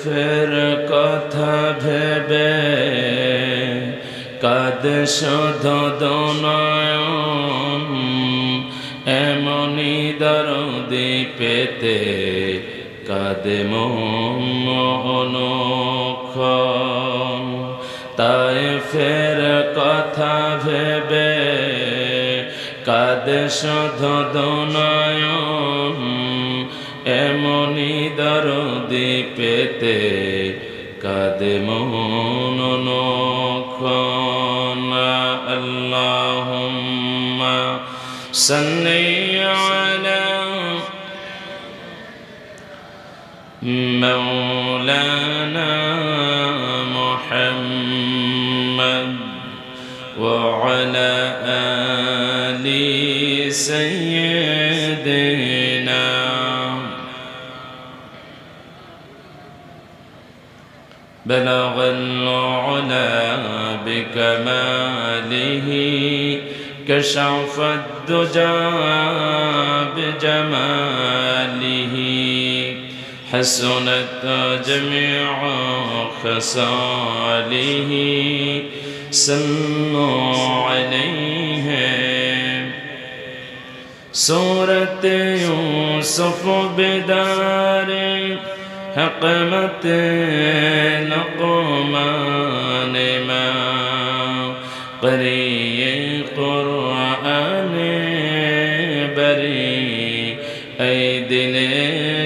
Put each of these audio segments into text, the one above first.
ফের কথা ভেবে কাদে শোধ দনয়ন। এমনি দরদি পেতে কাদে মন তাই ফের কথা ভেবে কাদে শোধ দনয়ন। এমনি দরদি পেতে কাদে মন اللهم صل على مولانا محمد وعلى آل سيدنا بلغ العلا بكماله كشف الدجى بجماله. حسنت جميع خصاله صلوا عليه. سورة يوسف بدار حقمت لقمان ما قري قرآن بري أيدن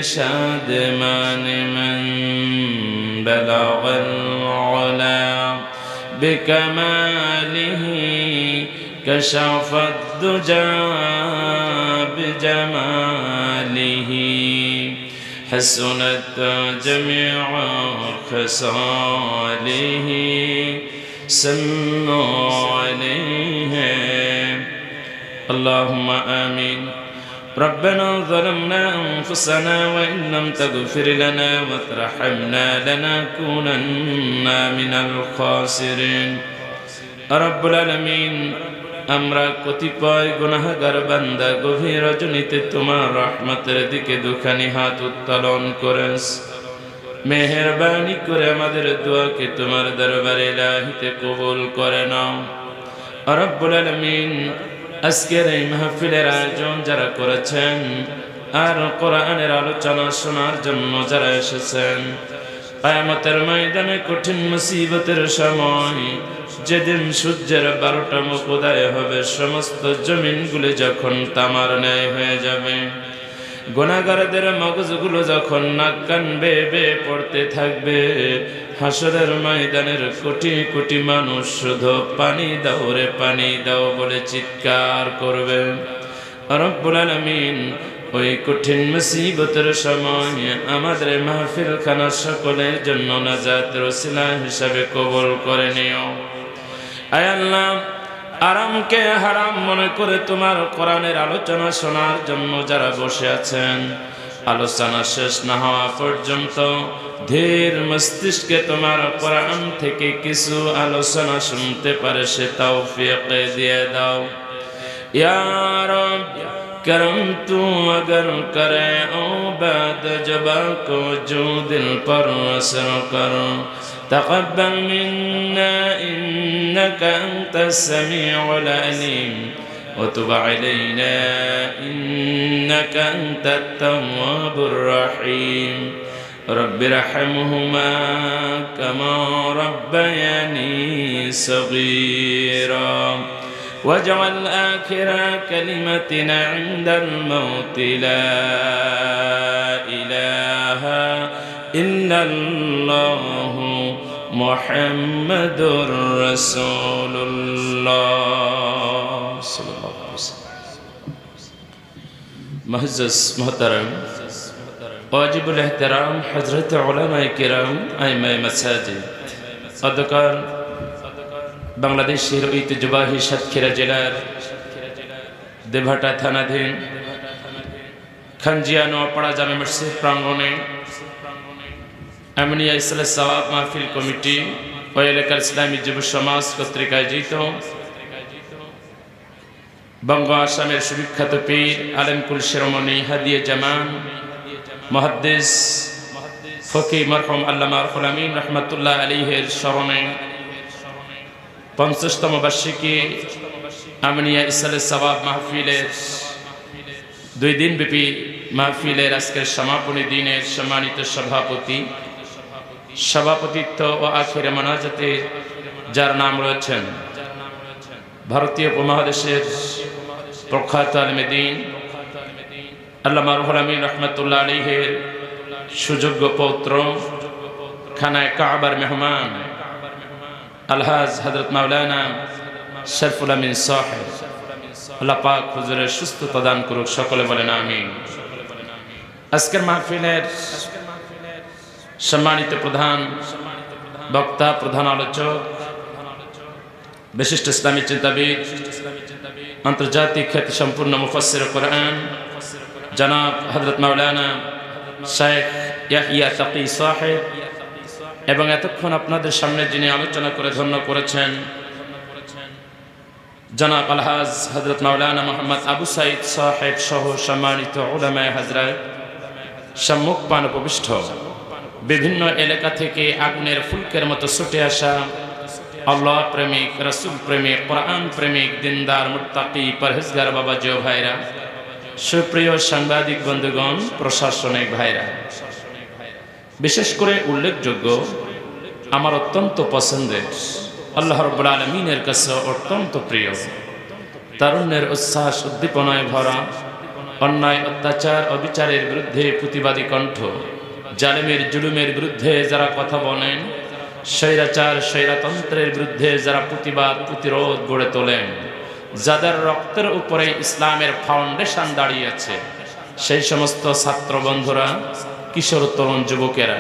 شاد من من بلغ العلا بكماله كشف الدجى بجماله حسنت جميع خصاله صلوا عليه. اللهم آمين. ربنا ظلمنا أنفسنا وإن لم تغفر لنا وترحمنا لنكونن من الخاسرين. رب العالمين. আমরা কতিপয় গুনাহগার বান্দা গভীর রজনীতে তোমার রহমতের দিকে দুখানি হাত উত্তোলন করেস মেহরবানি করে আমাদের দোয়াকে তোমার দরবারে লাহিতে কবুল করে নাও। রব্বুল আলমিন, আজকের এই মাহফিলের আয়োজন যারা করেছেন আর কোরআনের আলোচনা শোনার জন্য যারা এসেছেন আয়ামতের ময়দানে কঠিন মুসিবতের সময়, যেদিন সূর্যের বারোটা মুখ উদয় হবে, সমস্ত জমিনগুলি যখন তামার ন্যায় হয়ে যাবে গোনাগারদের মগজগুলো যখন নাক কান বে পড়তে থাকবে, হাসরের ময়দানের কোটি কোটি মানুষ শুধু পানি দাও রে, পানি দাও বলে চিৎকার করবে। রব্বুল আলমিন ওই কঠিন মুসিবতের সময় আমাদের মাহফিল খানা সকলের জন্য নাজাত রসিলা হিসাবে কবল করে নিও। আয়াল্লাহ আরামকে হারাম মনে করে তোমার কোরআনের আলোচনা শোনার জন্য যারা বসে আছেন, আলোচনা শেষ না হওয়া পর্যন্ত ধীর মস্তিষ্কে তোমার কোরআন থেকে কিছু আলোচনা শুনতে পারে, সে তাও দিয়ে দাও। ইয়ার کرم تو اگر کرے أو بعد جبا کو جو دل پر اثر کرو تقبل منا إنك أنت السميع العليم وتب علينا إنك أنت التواب الرحيم رب ارحمهما كما ربياني صغيرا واجعل آخر كلمتنا عند الموت. لا إله إلا الله محمد رسول الله. صلى الله عليه وسلم محزز محترم واجب الاحترام حضرت علماء کرام أئمة مساجد صدقان বাংলাদেশের ঐতিহ্যবাহী সাতক্ষীরা জেলার দেভাটা থানাধীন খানজিয়া নোয়াপাড়া জামে মসজিদ প্রাঙ্গণে আমিনিয়া ইসলাম সওয়াব মাহফিল কমিটি ও এলাকার ইসলামী যুব সমাজ কর্তৃক আয়োজিত বঙ্গ আসামের সুবিখ্যাত পীর আলেমকুল শিরোমণি হাদিয়ে জামান মহাদ্দেশ ফকি মরহম আল্লামা রুহুল আমিন রহমতুল্লাহ আলীহের স্মরণে পঞ্চাশতম বার্ষিকী আমিনিয়া ইসালে সবাব মাহফিলের দুই দিন ব্যাপী মাহফিলের আজকের সমাপনী দিনের সম্মানিত সভাপতি, সভাপতিত্ব ও আখিরে মনাজাতে যার নাম রয়েছেন ভারতীয় উপমহাদেশের প্রখ্যাত আলমেদিন আল্লামা রুহুল আমিন রহমতুল্লাহ আলীহের সুযোগ্য পৌত্র, খানায় কাবার মেহমান আলহাজ হজরত মাওলানা শরফুল আমিন সাহেব। আল্লাহ পাক হুজুরের সুস্থতা দান করুক, সকলে বলেন আমিন। আজকের মাহফিলের সম্মানিত প্রধান বক্তা, প্রধান আলোচক, বিশিষ্ট ইসলামী চিন্তাবিদ, আন্তর্জাতিক খ্যাতি সম্পূর্ণ মুফসির কোরআন, জনাব হজরত মাওলানা শেখ ইয়াহিয়া তাকি সাহেব এবং এতক্ষণ আপনাদের সামনে যিনি আলোচনা করে ধন্য করেছেন, জনাব আলহাজ হজরত মাওলানা মোহাম্মদ আবু সাইদ সাহেব সহ সম্মানিত ওলামায় হাজরাত সম্মুখ পান উপবিষ্ট। বিভিন্ন এলাকা থেকে আগুনের ফুলকের মতো ছুটে আসা আল্লাহ প্রেমিক, রসুল প্রেমিক, কোরআন প্রেমিক, দিনদার, মুত্তাকি, পরহেজগার বাবা জিও ভাইরা, সুপ্রিয় সাংবাদিক বন্ধুগণ, প্রশাসনিক ভাইরা বিশেষ করে উল্লেখযোগ্য আমার অত্যন্ত পছন্দের আল্লাহ রব্বুল আলমিনের কাছে অত্যন্ত প্রিয়। তারুণ্যের উচ্ছ্বাস, উদ্দীপনায় ভরা, অন্যায়, অত্যাচার, অবিচারের বিরুদ্ধে প্রতিবাদী কণ্ঠ, জালেমের, জুলুমের বিরুদ্ধে যারা কথা বলেন, স্বৈরাচার, স্বৈরাতন্ত্রের বিরুদ্ধে যারা প্রতিবাদ, প্রতিরোধ গড়ে তোলেন, যাদের রক্তের উপরে ইসলামের ফাউন্ডেশন দাঁড়িয়েছে, সেই সমস্ত ছাত্র বন্ধুরা কিশোর তরুণ যুবকেরা,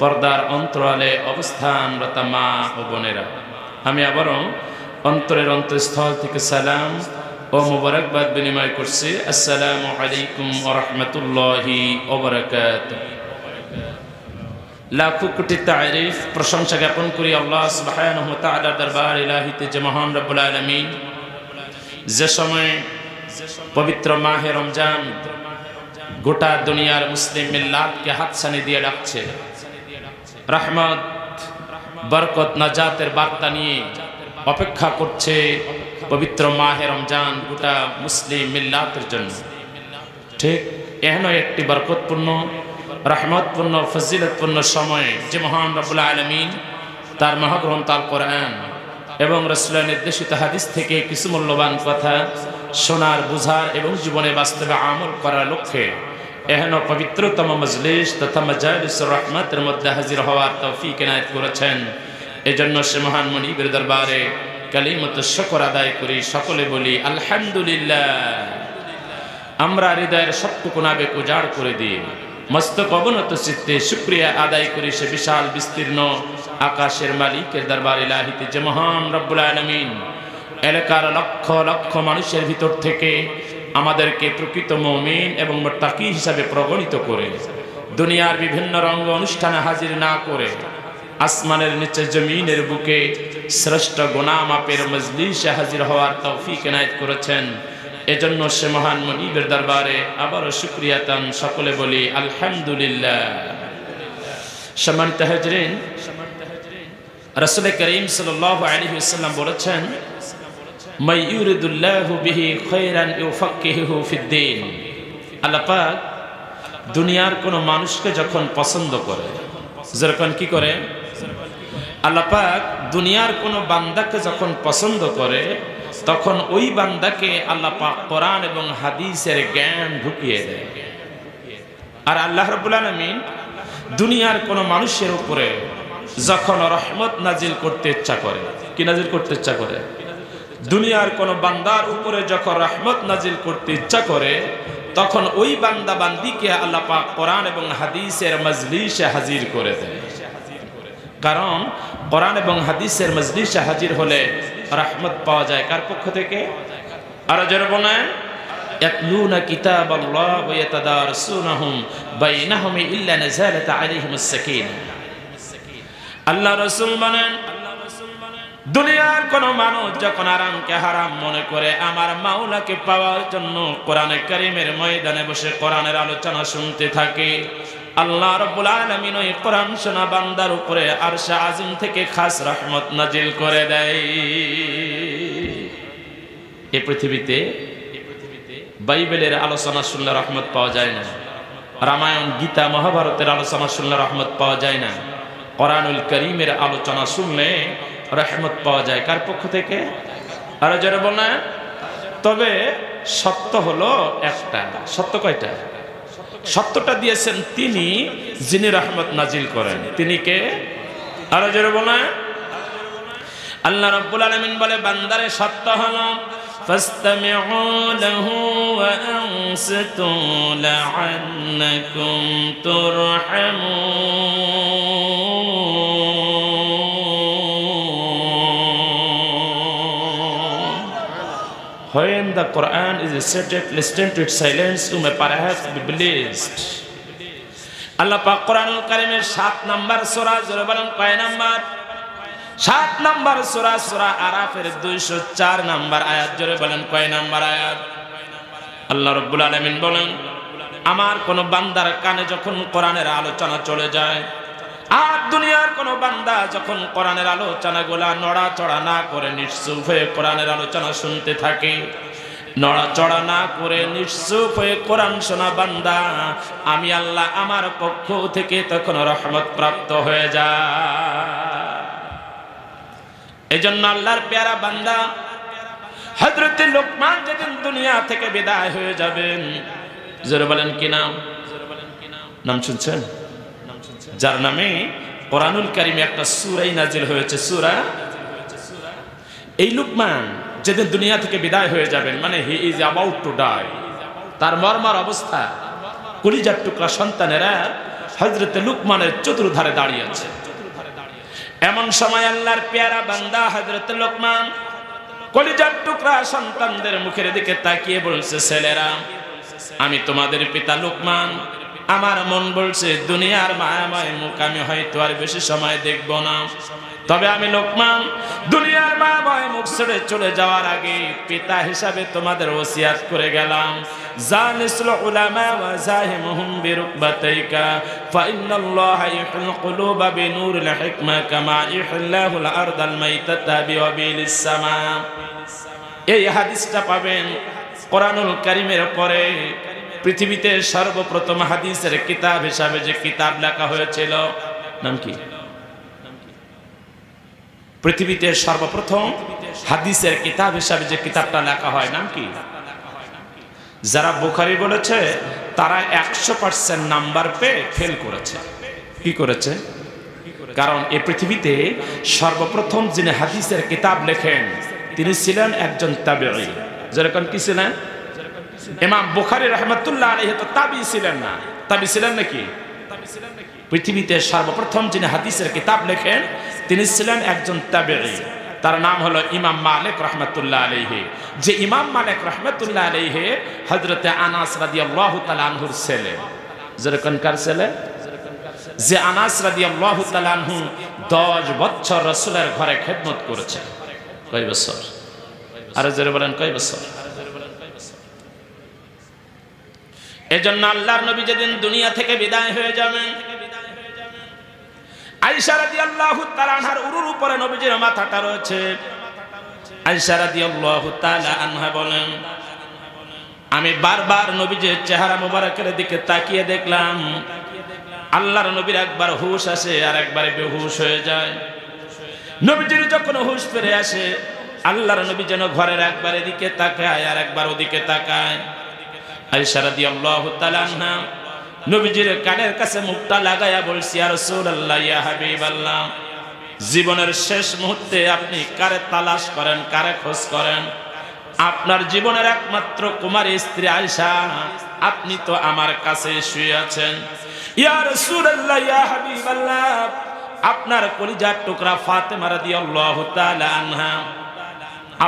পর্দার অন্তরালে অবস্থান অবস্থানরত মা ও বোনেরা, আমি আবারও অন্তরের অন্তঃস্থল থেকে সালাম ও মুবারকবাদ বিনিময় করছি। আসসালামু আলাইকুম রহমতুল্লাহি ওবরাকাত লাখো কোটি তারিফ, প্রশংসা জ্ঞাপন করি আল্লাহ দরবার ইলাহিতে যে মহান রব্বুল আলামিন, যে সময় পবিত্র মাহে রমজান গোটা দুনিয়ার মুসলিম মিল্লাতকে হাতছানি দিয়ে ডাকছে। রহমত, বরকত, নাজাতের বার্তা নিয়ে অপেক্ষা করছে পবিত্র মাহে রমজান গোটা মুসলিম মিল্লাতের জন্য। ঠিক এহেন একটি বরকতপূর্ণ, রহমতপূর্ণ, ফজিলতপূর্ণ সময়ে যে মহান রবুল্লা আলমিন তার মহাগ্রন্থ আল কোরআন এবং রসুলের নির্দেশিত হাদিস থেকে কিছু মূল্যবান কথা শোনার, বুঝার এবং জীবনে বাস্তবে আমল করার লক্ষ্যে এহেন পবিত্রতম মজলিস তথা মজালিস রহমতের মধ্যে হাজির হওয়ার তৌফিক এনায়ত করেছেন। এজন্য সে মহান মনিবের দরবারে কালিমত শকর আদায় করি, সকলে বলি, আলহামদুলিল্লাহ। আমরা হৃদয়ের সবটুকু আবেগ উজাড় করে দিই। মস্তক অবনত চিত্তে শুক্রিয়া আদায় করি সে বিশাল বিস্তীর্ণ আকাশের মালিকের দরবার ইলাহিতে যে মহান রব্বুল আলমিন। এলাকার লক্ষ লক্ষ মানুষের ভিতর থেকে আমাদেরকে প্রকৃত মমিন এবং মোত্তাকি হিসাবে প্রগণিত করে। দুনিয়ার বিভিন্ন রঙ্গ অনুষ্ঠানে হাজির না করে আসমানের নিচে জমিনের বুকে শ্রেষ্ঠ গোনামাপের মজলিসে হাজির হওয়ার তৌফিক এনায়ত করেছেন। এজন্য সে মহান মনিবের দরবারে আবারও শুক্রিয়াতান সকলে বলি, আলহামদুলিল্লাহ। সম্মানিত হাজরিন, রসুল করিম সাল্লাহ আলী সাল্লাম বলেছেন মাইয়ুরিদুল্লাহু বিহি দুনিয়ার কোনো মানুষকে যখন পছন্দ করে, যেরকম কি করে? আল্লাহ পাক দুনিয়ার কোনো বান্দাকে যখন পছন্দ করে, তখন ওই বান্দাকে আল্লাহ পাক কোরআন এবং হাদিসের জ্ঞান ঢুকিয়ে দেয়। আর আল্লাহ রবুল আলমিন দুনিয়ার কোনো মানুষের উপরে যখন রহমত নাজিল করতে ইচ্ছা করে, কি নাজিল করতে ইচ্ছা করে? দুনিয়ার কোন বান্দার উপরে যখন রহমত নাজিল করতে ইচ্ছা করে তখন ওই বান্দা বান্দিকে আল্লাহ পাক কোরআন এবং হাদিসের মজলিসে হাজির করে দেয় কারণ কোরআন এবং হাদিসের মজলিসে হাজির হলে রহমত পাওয়া যায় কার পক্ষ থেকে আরো যারা বলেন يتلون كتاب الله ويتدارسونهم بينهم إلا نزالت عليهم السكينة আল্লাহ রসুল বলেন দুনিয়ার কোন মানুষ যখন আরামকে হারাম মনে করে, আমার মাওলাকে পাওয়ার জন্য কোরআনে কারিমের ময়দানে বসে কোরআনের আলোচনা শুনতে থাকে। আল্লাহ রব্বুল আলামিন ওই কোরআন শোনা বান্দার উপরে আরশে আজিম থেকে খাস রহমত নাজিল করে দেয়। এ পৃথিবীতে বাইবেলের আলোচনা শুনলে রহমত পাওয়া যায় না। রামায়ণ, গীতা, মহাভারতের আলোচনা শুনলে রহমত পাওয়া যায় না। কোরআনুল করিমের আলোচনা শুনলে রহমত পাওয়া যায় কার পক্ষ থেকে আরো যারা বলে তবে সত্য হলো একটা সত্য কয়টা সত্যটা দিয়েছেন তিনি যিনি রহমত নাজিল করেন তিনি কে আরো যারা বলে আল্লাহ রব্বুল আলমিন বলে বান্দারে সত্য হলো فاستمعوا له وأنصتوا لعلكم ترحمون When the Quran is recited, listen to its silence, you may perhaps be blessed. আল্লাহ পাক কোরআনুল কারিমের সাত নাম্বার সূরা জোরে বলেন কয় নাম্বার সাত নাম্বার সূরা সূরা আরাফের 204 নাম্বার আয়াত জোরে বলেন কয় নাম্বার আয়াত আল্লাহ রাব্বুল আলামিন বলেন আমার কোন বান্দার কানে যখন কোরআনের আলোচনা চলে যায় আর দুনিয়ার কোন বান্দা যখন কোরআনের আলোচনা গুলা নড়াচড়া না করে নিশ্চুপ হয়ে কোরআনের আলোচনা শুনতে থাকে, নড়াচড়া না করে নিশ্চুপ হয়ে কোরআন শোনা বান্দা, আমি আল্লাহ আমার পক্ষ থেকে তখন রহমত প্রাপ্ত হয়ে যায়। এই জন্য আল্লাহর পেয়ারা বান্দা হজরত লোকমান যেদিন দুনিয়া থেকে বিদায় হয়ে যাবেন, জোরে বলেন কি নাম? নাম শুনছেন? যার নামে কোরআনুল কারিমে একটা সুরাই নাজিল হয়েছে, সুরা? এই লুকমান যেদিন দুনিয়া থেকে বিদায় হয়ে যাবেন মানে he is about to die. তার মর্মার অবস্থা, কলিজার টুকরা সন্তানেরা হজরত লুকমানের চতুর্ধারে দাঁড়িয়ে আছে এমন সময় আল্লাহর পেয়ারা বান্দা হজরত লোকমান কলিজার টুকরা সন্তানদের মুখের দিকে তাকিয়ে বলছে, ছেলেরা, আমি তোমাদের পিতা লোকমান আমার মন বলছে, দুনিয়ার মায়াময় মুখ আমি হয়তো আর বেশি সময় দেখব না। তবে আমি লোকমান, দুনিয়ার মায়াময় মুখ ছেড়ে চলে যাওয়ার আগে পিতা হিসাবে তোমাদের ওসিয়াত করে গেলাম। কামা এই পাবেন কোরআনুল কারিমের পরে। পৃথিবীতে সর্বপ্রথম হাদিসের কিতাব হিসাবে যে কিতাব লেখা হয়েছিল, নাম কি? পৃথিবীতে সর্বপ্রথম হাদিসের কিতাব হিসাবে যে কিতাবটা লেখা হয়, নাম কি? যারা বুখারি বলেছে, তারা একশো পার্সেন্ট নাম্বার পেয়ে ফেল করেছে। কি করেছে? কারণ এ পৃথিবীতে সর্বপ্রথম যিনি হাদিসের কিতাব লেখেন, তিনি ছিলেন একজন তাবেঈ। যেরকম কি ছিলেন? ইমাম বুখারি রহমতুল্লাহ আলাইহি তো তাবি ছিলেন না। তাবি ছিলেন নাকি? পৃথিবীতে সর্বপ্রথম যিনি হাদিসের কিতাব লেখেন, তিনি ছিলেন একজন তাবেঈ। তার নাম হলো ইমাম মালিক রহমতুল্লাহ আলাইহি। যে ইমাম মালিক রহমতুল্লাহ আলাইহি হযরতে আনাস রাদিয়াল্লাহু তাআলা আনহুর ছেলে। যেরকম কার ছেলে? যে আনাস রাদিয়াল্লাহু তাআলা আনহু 10 বছর রাসূলের ঘরে খেদমত করেছে। কয় বছর? আর জোরে বলেন, কয় বছর? এজন্য আল্লাহর নবী যেদিন দুনিয়া থেকে বিদায় হয়ে যাবেন, আয়েশা রাদিয়াল্লাহু তাআলা আনহার উরুর উপরে নবীজির মাথাটা রয়েছে। আয়েশা রাদিয়াল্লাহু তাআলা আনহা বলেন, আমি বারবার নবীজির চেহারা মোবারকের দিকে তাকিয়ে দেখলাম, আল্লাহর নবীর একবার হুশ আসে আর একবার বেহুশ হয়ে যায়। নবীজির যখন হুশ ফিরে আসে, আল্লাহর নবী যেন ঘরের একবার এদিকে তাকায় আর একবার ওদিকে তাকায়। নবীজির কানের কাছে বলছি আর ইয়া জীবনের শেষ মুহূর্তে আপনি কারে তালাশ করেন, কারে খোঁজ করেন? আপনার জীবনের একমাত্র কুমারী স্ত্রী আয়েশা, আপনি তো আমার কাছে শুয়ে আছেন। আপনার কলিজার টুকরা ফাতেমা রাদিয়াল্লাহু তাআলা আনহা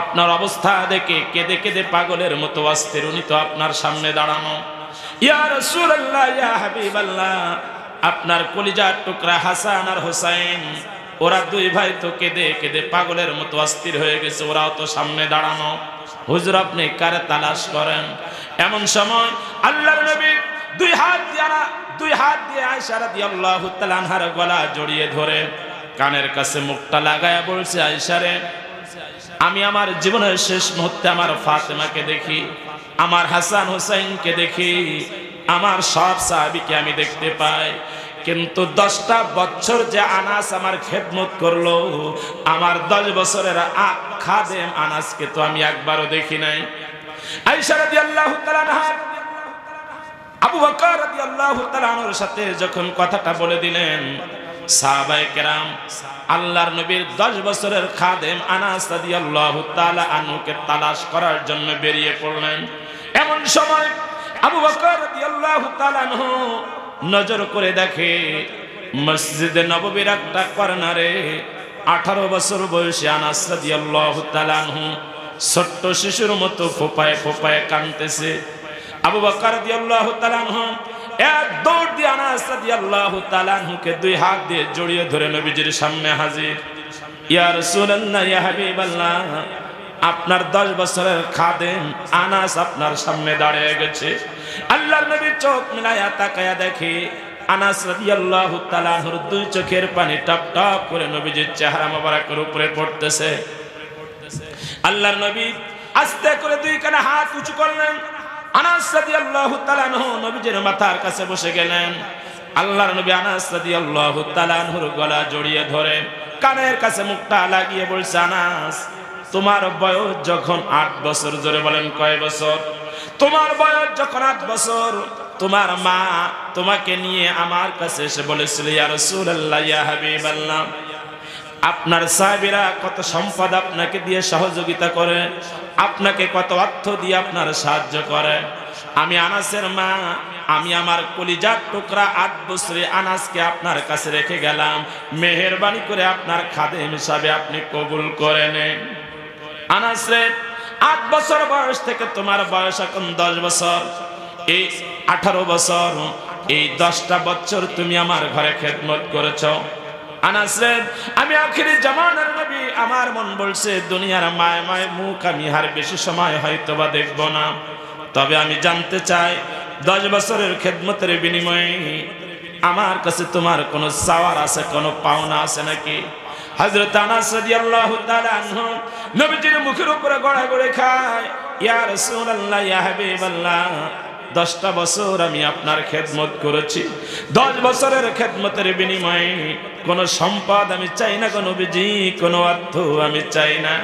আপনার অবস্থা দেখে কেঁদে কেঁদে পাগলের মতো অস্থির উনি তো আপনার সামনে দাঁড়ানো। আপনার কলিজার টুকরা হাসান আর হোসাইন, ওরা দুই ভাই তো কেঁদে কেঁদে পাগলের মতো অস্থির হয়ে গেছে, ওরাও তো সামনে দাঁড়ানো। হুজুর, আপনি কারে তালাশ করেন? এমন সময় আল্লাহর নবী দুই হাত দিয়ে দুই হাত দিয়ে আয়সা রাদিয়াল্লাহু তাআলা আনহার গলা জড়িয়ে ধরে, কানের কাছে মুখটা লাগায়া বলছে আয়সারে আমি আমার জীবনের শেষ মুহূর্তে আমার ফাতেমাকে দেখি, আমার হাসান হুসাইনকে দেখি, আমার সব সাহাবিকে আমি দেখতে পাই। কিন্তু দশটা বছর যে আনাস আমার খেদমত করল, আমার দশ বছরের খাদেম আনাসকে তো আমি একবারও দেখি নাই। আবু বকর রাদিয়াল্লাহু সাথে যখন কথাটা বলে দিলেন সাহাবায়ে কেরাম, আল্লাহর নবীর 10 বছরের খাদেম আনাস রাদিয়াল্লাহু আনহুকে তালাশ করার জন্য বেরিয়ে পড়লেন। এমন সময় আবু বকর রাদিয়াল্লাহু আনহু নজর করে দেখে, মসজিদে নববীর একটা কর্নারে 18 বছর বয়সী আনাস রাদিয়াল্লাহু তাআলা আনহু ছোট্ট শিশুর মতো ফোপায় ফোপায় কাঁদতেছে। আবু বকর রাদিয়াল্লাহু তাআলা এক দৌড় দিয়ে আনাস রাদিয়াল্লাহু তাআলা আনহুকে দুই হাত দিয়ে জড়িয়ে ধরে নবীজির সামনে হাজির। ইয়া রাসূলুল্লাহ, ইয়া হাবিবাল্লাহ, আপনার 10 বছরের খাদেম আনাস আপনার সামনে দাঁড়িয়ে গেছে। আল্লাহর নবী চোখ মিলায়া তাকায়া দেখে আনাস রাদিয়াল্লাহু তাআলা আনহুর দুই চোখের পানি টপ টপ করে নবীজির চেহারা মোবারকের উপরে পড়তেছে। আল্লাহর নবী আস্তে করে দুই কানে হাত উঁচু করলেন। আনাস রাদিয়াল্লাহু তাআলা আনহু নবীজির মাথার কাছে বসে গেলেন। আল্লাহর নবী আনাস রাদিয়াল্লাহু তাআলা আনহুর গলা জড়িয়ে ধরে কানের কাছে মুখটা লাগিয়ে বলছে, আনাস, তোমার বয়স যখন আট বছর, জোরে বলেন কয় বছর? তোমার বয়স যখন আট বছর, তোমার মা তোমাকে নিয়ে আমার কাছে এসে বলেছিল, ইয়া রাসূলুল্লাহ, ইয়া হাবিবাল্লাহ। আপনার সাহেবেরা কত সম্পদ আপনাকে দিয়ে সহযোগিতা করে, আপনাকে কত অর্থ দিয়ে আপনার সাহায্য করে। আমি আনাসের মা, আমি আমার কলিজার টুকরা আট বছরে আনাসকে আপনার কাছে রেখে গেলাম। মেহেরবানি করে আপনার খাদেম হিসাবে আপনি কবুল করে নেন। আনাস রে, আট বছর বয়স থেকে তোমার বয়স এখন দশ বছর। এই আঠারো বছর, এই দশটা বছর তুমি আমার ঘরে খেদমত করেছ। আনাস রে আমি আখিরি জামানার নবী, আমার মন বলছে, দুনিয়ার মায় মায় মুখ আমি হার বেশি সময় হয়তো বা দেখব না। তবে আমি জানতে চাই, দশ বছরের খেদমতের বিনিময়ে আমার কাছে তোমার কোনো সাওয়ার আছে, কোনো পাওনা আছে নাকি? হযরত আনাস রাদিয়াল্লাহু তাআলা আনহু নবীজির মুখের উপরে গড়া গড়ে খায়, ইয়া রাসূলুল্লাহ, ইয়া হাবিবাল্লাহ দশটা বছর আমি আপনার খেদমত করেছি। দশ বছরের খেদমতের বিনিময়ে কোনো সম্পদ আমি চাই না, কোনো বিজি কোনো অর্থ আমি চাই না।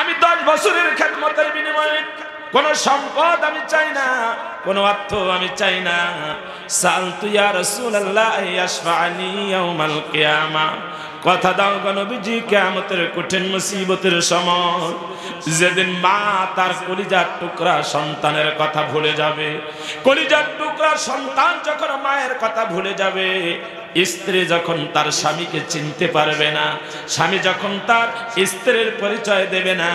আমি দশ বছরের খেদমতের বিনিময়ে কোন সম্পদ আমি চাই না, কোন অর্থ আমি চাই না। সালতু ইয়া রাসূলুল্লাহ ইয়াশফানি ইয়াউমাল কিয়ামা। কথা দাও গণবিজি কিয়ামতের কঠিন মুসিবতের সময়। যেদিন মা তার কলিজার টুকরা সন্তানের কথা ভুলে যাবে। কলিজার টুকরা সন্তান যখন মায়ের কথা ভুলে যাবে, স্ত্রী যখন তার স্বামীকে চিনতে পারবে না, স্বামী যখন তার স্ত্রীর পরিচয় দেবে না,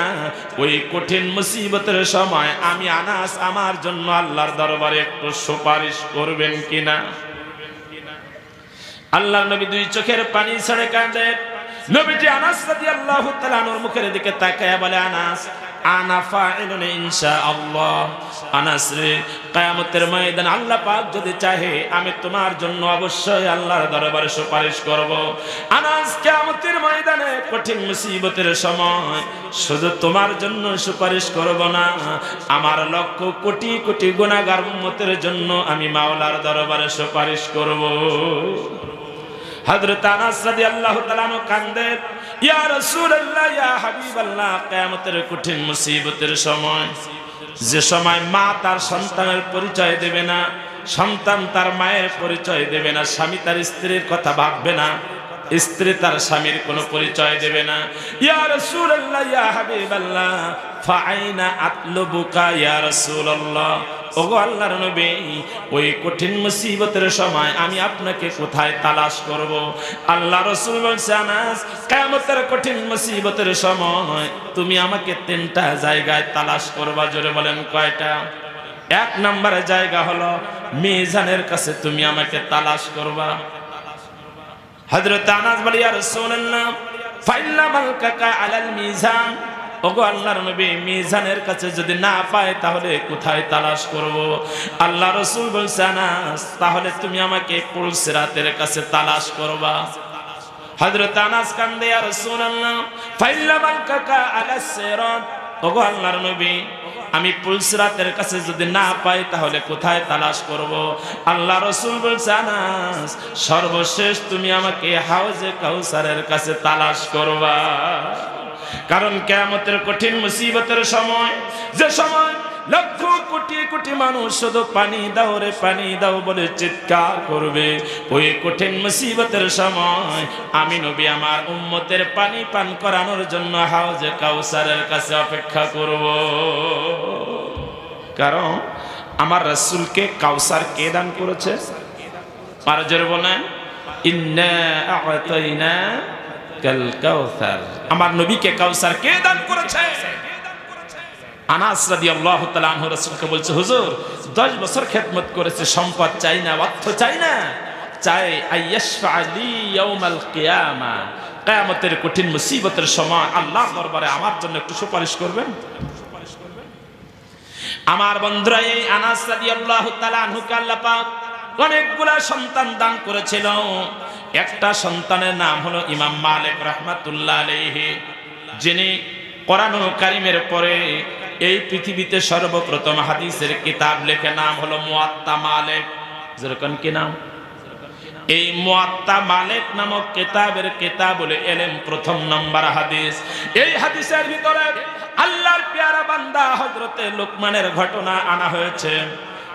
ওই কঠিন মুসিবতের সময় আমি আনাস আমার জন্য আল্লাহর দরবারে একটু সুপারিশ করবেন কিনা? আল্লাহ নবী দুই চোখের পানি ছেড়ে কাঁদে। নবীজি আনাস রাদিয়াল্লাহু তাআলা আনহুর মুখের দিকে তাকায় বলে, আনাস, আনা ফাইলুন ইনশাআল্লাহ। আনাস রে, কিয়ামতের ময়দান আল্লাহ পাক যদি চাহে, আমি তোমার জন্য অবশ্যই আল্লাহর দরবারে সুপারিশ করব। আনাস, কিয়ামতের ময়দানে কঠিন মুসিবতের সময় শুধু তোমার জন্য সুপারিশ করব না, আমার লক্ষ কোটি কোটি গুনাহগার উম্মতের জন্য আমি মাওলার দরবারে সুপারিশ করব। হযরত আনাস রাদিয়াল্লাহু তাআলা আনহু কান্দে, ইয়া রাসূলুল্লাহ, ইয়া হাবিবাল্লাহ, কিয়ামতের কঠিন মুসিবতের সময়। যে সময় মা তার সন্তানের পরিচয় দেবে না, সন্তান তার মায়ের পরিচয় দেবে না, স্বামী তার স্ত্রীর কথা ভাববে না স্ত্রী তার স্বামীর কোনো পরিচয় দেবে না। ইয়া রাসূলুল্লাহ ওগো ওই কঠিন সময় আমি আপনাকে কোথায় আল্লাহ রসুল কঠিন সময় তুমি আমাকে তিনটা জায়গায় তালাশ করবা, জোরে বলেন কয়টা? এক নম্বরে জায়গা হলো, মিজানের কাছে তুমি আমাকে তালাশ করবা। হযরত আনাস বলি, ইয়া রাসূলুল্লাহ মালকাকা আলাল মিজান? ওগো আল্লাহর নবী, মিজানের কাছে যদি না পায় তাহলে কোথায় তালাশ করব? আল্লাহ রসুল বলছে, আনাস, তাহলে তুমি আমাকে পুলসিরাতের কাছে তালাশ করবা। হযরত আনাস কান্দে, ইয়া রাসূলুল্লাহ ফাইল্লা মালকাকা আলাস সিরাত? ওগো আল্লাহর নবী, আমি পুলসরাতের কাছে যদি না পাই, তাহলে কোথায় তালাশ করব? আল্লাহ রসুল আনাস, সর্বশেষ তুমি আমাকে হাউজে কাউসারের কাছে তালাশ করবা। কারণ কেয়ামতের কঠিন মুসিবতের সময়, যে সময় লক্ষ কোটি কোটি মানুষ শুধু পানি দাও রে, পানি দাও বলে চিৎকার করবে, ওই কঠিন মুসিবতের সময় আমি নবী আমার উম্মতের পানি পান করানোর জন্য হাউজে কাউসারের কাছে অপেক্ষা করব। কারণ আমার রাসূলকে কাউসার কে দান করেছে? আর বলেন। ইন্না আ'তাইনা কাল কাউসার। আমার নবীকে কাউসার কে দান করেছে? আনাস রাদিয়াল্লাহু তাআলা আনহু রাসূলকে বলছে, হুজুর 10 বছর খেদমত করেছে, সম্পদ চাই না, অর্থ চাই না। চাই আইয়াশফা লি ইয়াউমাল কিয়ামা। কিয়ামতের কঠিন মুসিবতের সময় আল্লাহ দরবারে আমার জন্য একটু সুপারিশ করবেন? আমার বন্ধুরা, এই আনাস রাদিয়াল্লাহু তাআলা আনহুকে আল্লাহ পাক অনেকগুলা সন্তান দান করেছিল। একটা সন্তানের নাম হলো ইমাম মালিক রাহমাতুল্লাহ আলাইহি, যিনি কোরআনুল কারিমের পরে এই পৃথিবীতে সর্বপ্রথম হাদিসের কিতাব লেখে, নাম হলো মুয়াত্তা মালিক। যেরকম কি নাম? এই মুয়াত্তা মালিক নামক কিতাবের কিতাব বলে এলেন প্রথম নম্বর হাদিস। এই হাদিসের ভিতরে আল্লাহর পেয়ারা বান্দা হযরতে লোকমানের ঘটনা আনা হয়েছে।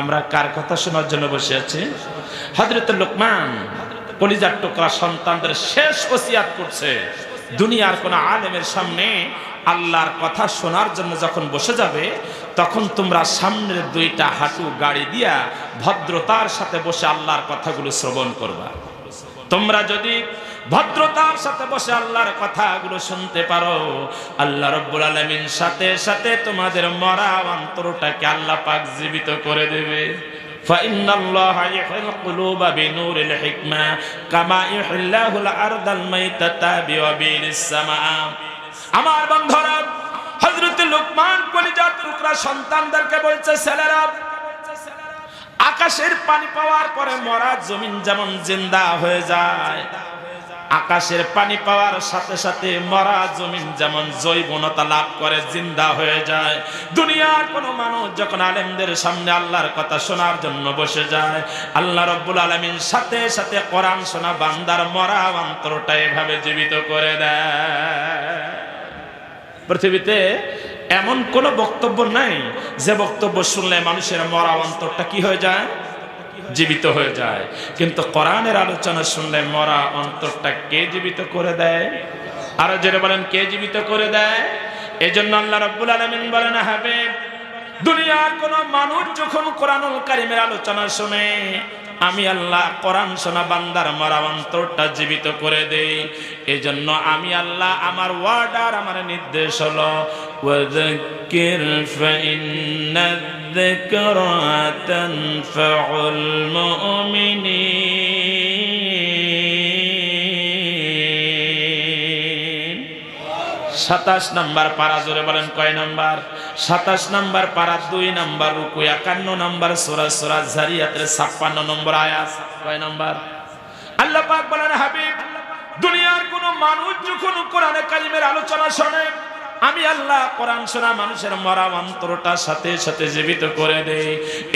আমরা কার কথা শোনার জন্য বসে আছি? হজরত লোকমান, কলিজার টুকরা সন্তানদের শেষ ওসিয়াত করছে। দুনিয়ার কোন আলেমের সামনে আল্লাহর কথা শোনার জন্য যখন বসে যাবে, তখন তোমরা সামনের দুইটা হাঁটু গাড়ি দিয়া ভদ্রতার সাথে বসে আল্লাহর কথাগুলো শ্রবণ করবা। তোমরা যদি ভদ্রতার সাথে বসে আল্লাহর কথাগুলো শুনতে পারো আল্লাহ রব্বুল আলমিন সাথে সাথে তোমাদের মরা অন্তরটাকে আল্লাহ পাক জীবিত করে দেবে فإن الله يحيي القلوب بنور الحكمة كما يحيي الله الأرض الميتة بوبيل السماء আমার বন্ধুরা হযরত লোকমান কলিজার টুকরা সন্তানদেরকে বলছে ছেলেরা আকাশের পানি পাওয়ার পরে মরা জমিন যেমন জিন্দা হয়ে যায় আকাশের পানি পাওয়ার সাথে সাথে মরা জমিন যেমন জৈবনতা লাভ করে, জিন্দা হয়ে যায়। দুনিয়ার কোনো মানুষ যখন আলেমদের সামনে আল্লাহর কথা শোনার জন্য বসে যায়, আল্লাহ রব্বুল আলমিন সাথে সাথে কোরআন শোনা বান্দার মরা অন্তরটা এভাবে জীবিত করে দেয়। পৃথিবীতে এমন কোন বক্তব্য নাই, যে বক্তব্য শুনলে মানুষের মরা অন্তরটা কি হয়ে যায়? জীবিত হয়ে যায়। কিন্তু কোরআনের আলোচনা শুনলে মরা অন্তরটা কে জীবিত করে দেয়? আরও যেটা বলেন, কে জীবিত করে দেয়? এই জন্য আল্লাহ রব্বুল আলমিন বলেন হবে দুনিয়ার কোন মানুষ যখন কোরআনুল কারিমের আলোচনা শুনে, আমি আল্লাহ কোরআন শোনা বান্দার মরা অন্তরটা জীবিত করে দেই। এই জন্য আমি আল্লাহ আমার ওয়ার্ডার আমার নির্দেশ হলো وذكر فإن الذكرى تنفع المؤمنين সাতাশ নাম্বার পারা জোরে বলেন কয় নাম্বার সাতাশ নাম্বার পারা দুই নাম্বার রুকু একান্ন নাম্বার সোরা সোরা জারিয়াতের ছাপ্পান্ন নম্বর আয়াত কয় নাম্বার আল্লাহ পাক বলেন হাবিব দুনিয়ার কোন মানুষ যখন কোরআনে কালিমের আলোচনা শোনে আমি আল্লাহ কোরআন শোনা মানুষের মরা অন্তরটা সাথে সাথে জীবিত করে দেই।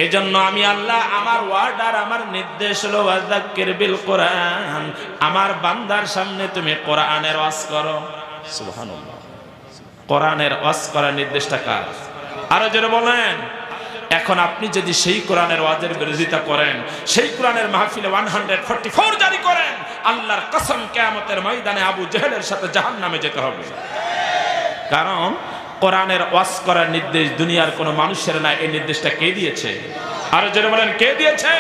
এজন্য আমি আল্লাহ আমার ওয়ার্ডার আমার নির্দেশ হলো ওয়াজাক্কির বিল কোরআন। আমার বান্দার সামনে তুমি কোরআনের ওয়াজ করো। সুবহানাল্লাহ। কোরআনের ওয়াজ করার নির্দেশটা কার? আরও জোরে বলেন। এখন আপনি যদি সেই কোরআনের ওয়াজের বিরোধিতা করেন সেই কোরআনের মাহফিলে ওয়ান হান্ড্রেড ফোরটি ফোর জারি করেন আল্লাহর কসম কেয়ামতের ময়দানে আবু জেহেলের সাথে জাহান নামে যেতে হবে। কারণ কোরআনের ওয়াস করার নির্দেশ দুনিয়ার কোনো মানুষের না, এই নির্দেশটা কে দিয়েছে? আর যেটা বলেন, কে দিয়েছে?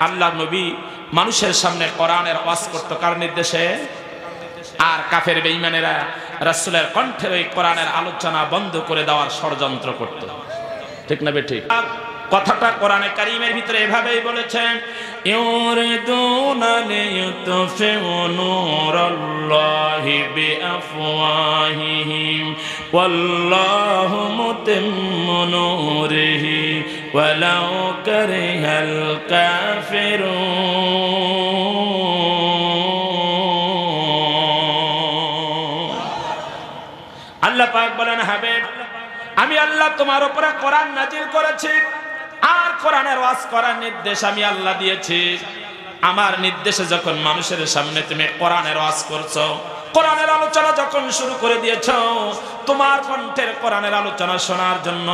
আল্লাহ নবী মানুষের সামনে কোরআনের ওয়াস করত কার নির্দেশে? আর কাফের বেঈমানেরা রাসূলের কণ্ঠের ওই কোরআনের আলোচনা বন্ধ করে দেওয়ার ষড়যন্ত্র করত। ঠিক না বে ঠিক? কথাটা কোরআনে কারিমের ভিতরে এভাবেই বলেছেন ইউরিদুনা লিয়ুতফিউ নূরাল্লাহি বিআফওয়াহিহিম, ওয়াল্লাহু মুতিম্মু নূরিহি, ওয়ালাউ কারিহাল কাফিরুন। আল্লাহ পাক বলেন, হাবিব, আমি আল্লাহ তোমার উপরে কোরআন নাজিল করেছি। আর কোরআনের ওয়াজ করার নির্দেশ আমি আল্লাহ দিয়েছি। আমার নির্দেশে যখন মানুষের সামনে তুমি কোরআনের ওয়াজ করছ, কোরআনের আলোচনা যখন শুরু করে দিয়েছ, তোমার কণ্ঠের কোরআনের আলোচনা শোনার জন্য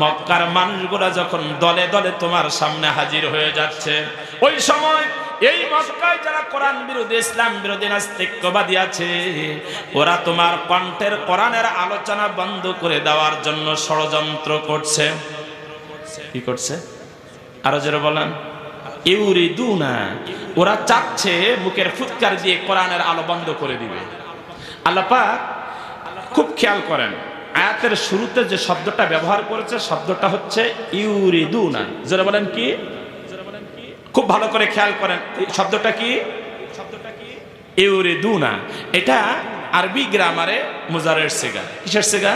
মক্কার মানুষগুলা যখন দলে দলে তোমার সামনে হাজির হয়ে যাচ্ছে, ওই সময় এই মক্কায় যারা কোরআন বিরোধী, ইসলাম বিরোধী নাস্তিক্যবাদী আছে, ওরা তোমার কণ্ঠের কোরআনের আলোচনা বন্ধ করে দেওয়ার জন্য ষড়যন্ত্র করছে। কি করছে? আরও যারা বলেন। ইউরিদুনা, ওরা চাচ্ছে মুখের ফুৎকার দিয়ে কোরআনের আলো বন্ধ করে দিবে। আল্লাহ পাক খুব খেয়াল করেন, আয়াতের শুরুতে যে শব্দটা ব্যবহার করেছে, শব্দটা হচ্ছে ইউরিদুনা। যারা বলেন কি? খুব ভালো করে খেয়াল করেন, এই শব্দটা কি? ইউরিদুনা। এটা আরবি গ্রামারে মুজারের সেগা কিসের সেগা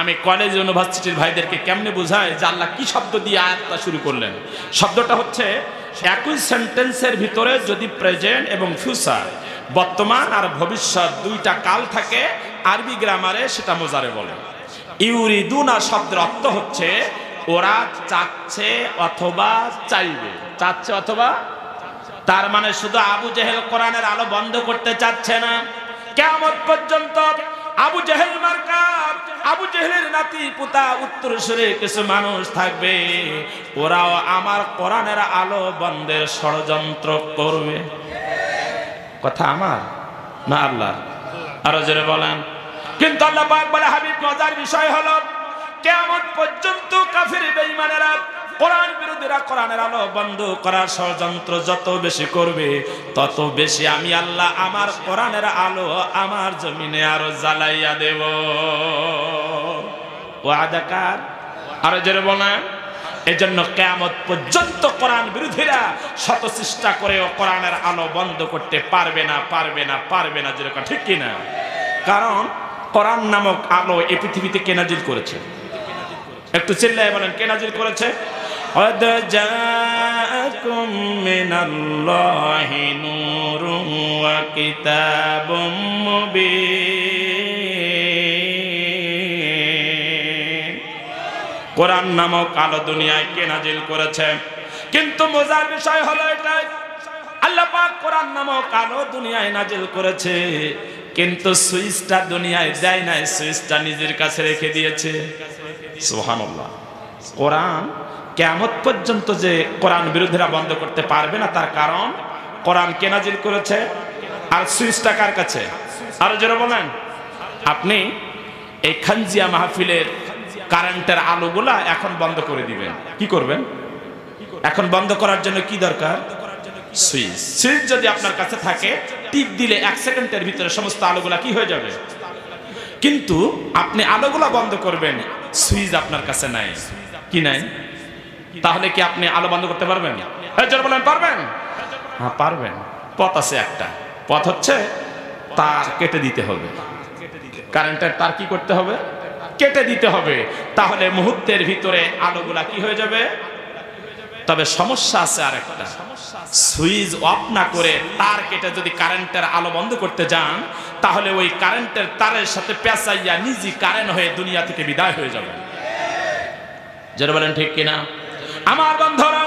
আমি কলেজ ইউনিভার্সিটির ভাইদেরকে কেমনে বোঝাই যে আল্লাহ কি শব্দ দিয়ে আয়াতটা শুরু করলেন? শব্দটা হচ্ছে, একই সেন্টেন্সের ভিতরে যদি প্রেজেন্ট এবং ফিউচার বর্তমান আর ভবিষ্যৎ দুইটা কাল থাকে, আরবি গ্রামারে সেটা মোজারে বলে। ইউরিদুনা শব্দের অর্থ হচ্ছে, ওরা চাচ্ছে অথবা চাইবে। চাচ্ছে অথবা? তার মানে শুধু আবু জেহেল কোরআনের আলো বন্ধ করতে চাচ্ছে না। কেমন পর্যন্ত আবু জেহেল মার্কা, আবু জেহেলের নাতি পুতা উত্তর সুরে কিছু মানুষ থাকবে, ওরাও আমার কোরআনের আলো বন্ধের ষড়যন্ত্র করবে। কথা আমার না আল্লাহ আরও জোরে বলেন। কিন্তু আল্লাহ পাক বলে হাবিব মজার বিষয় হলো কেমন পর্যন্ত কাফির বেঈমানেরা কোরআন বিরোধীরা কোরআনের আলো বন্ধ করার ষড়যন্ত্র যত বেশি করবে, তত বেশি আমি আল্লাহ আমার কোরআনের আলো আমার জমিনে আরও জ্বালাইয়া দেব। ও আদাকার আরও জোরে বলেন। এজন্য কেয়ামত পর্যন্ত কোরআন বিরোধীরা শত চেষ্টা করেও কোরআনের আলো বন্ধ করতে পারবে না পারবে না পারবে না যেরকম ঠিক কিনা কারণ কোরআন নামক আলো এই পৃথিবীতে কে নাজিল করেছে? একটু চিল্লায় বলেন, কে নাজিল করেছে? قد جاءكم من الله نور وكتاب مبين কোরআন নামক আলো দুনিয়ায় কে নাজিল করেছে কিন্তু মজার বিষয় হলো এটাই আল্লাহ পাক কোরআন নামক আলো দুনিয়ায় নাজিল করেছে কিন্তু সুইচটা দুনিয়ায় দেয় নাই সুইচটা নিজের কাছে রেখে দিয়েছে সুবহানাল্লাহ কোরআন কেমত পর্যন্ত যে কোরআন বিরোধীরা বন্ধ করতে পারবে না, তার কারণ কোরআন কে নাজিল করেছে আর সুইচটা কার কাছে? আরও জোরে বলেন। আপনি এই খানজিয়া মাহফিলের কারেন্টের আলোগুলা এখন বন্ধ করে দিবেন। কি করবেন? এখন বন্ধ করার জন্য কি দরকার? সুইচ। সুইচ যদি আপনার কাছে থাকে, টিপ দিলে এক সেকেন্ডের ভিতরে সমস্ত আলোগুলা কি হয়ে যাবে? কিন্তু আপনি আলোগুলা বন্ধ করবেন, সুইচ আপনার কাছে নাই। কি নাই? তাহলে কি আপনি আলো বন্ধ করতে পারবেন? জোরে বলেন, পারবেন? হ্যাঁ পারবেন। পথ আছে একটা। পথ হচ্ছে তার কেটে দিতে হবে। কারেন্টের তার কি করতে হবে? কেটে দিতে হবে। তাহলে মুহূর্তের ভিতরে আলোগুলা কি হয়ে যাবে? তবে সমস্যা আছে আর একটা সুইচ অফ না করে তার কেটে যদি কারেন্টের আলো বন্ধ করতে যান, তাহলে ওই কারেন্টের তারের সাথে পেঁচাইয়া নিজে কারেন্ট হয়ে দুনিয়া থেকে বিদায় হয়ে যাবে। যারা বলেন, ঠিক কিনা? আমার বন্ধুরা,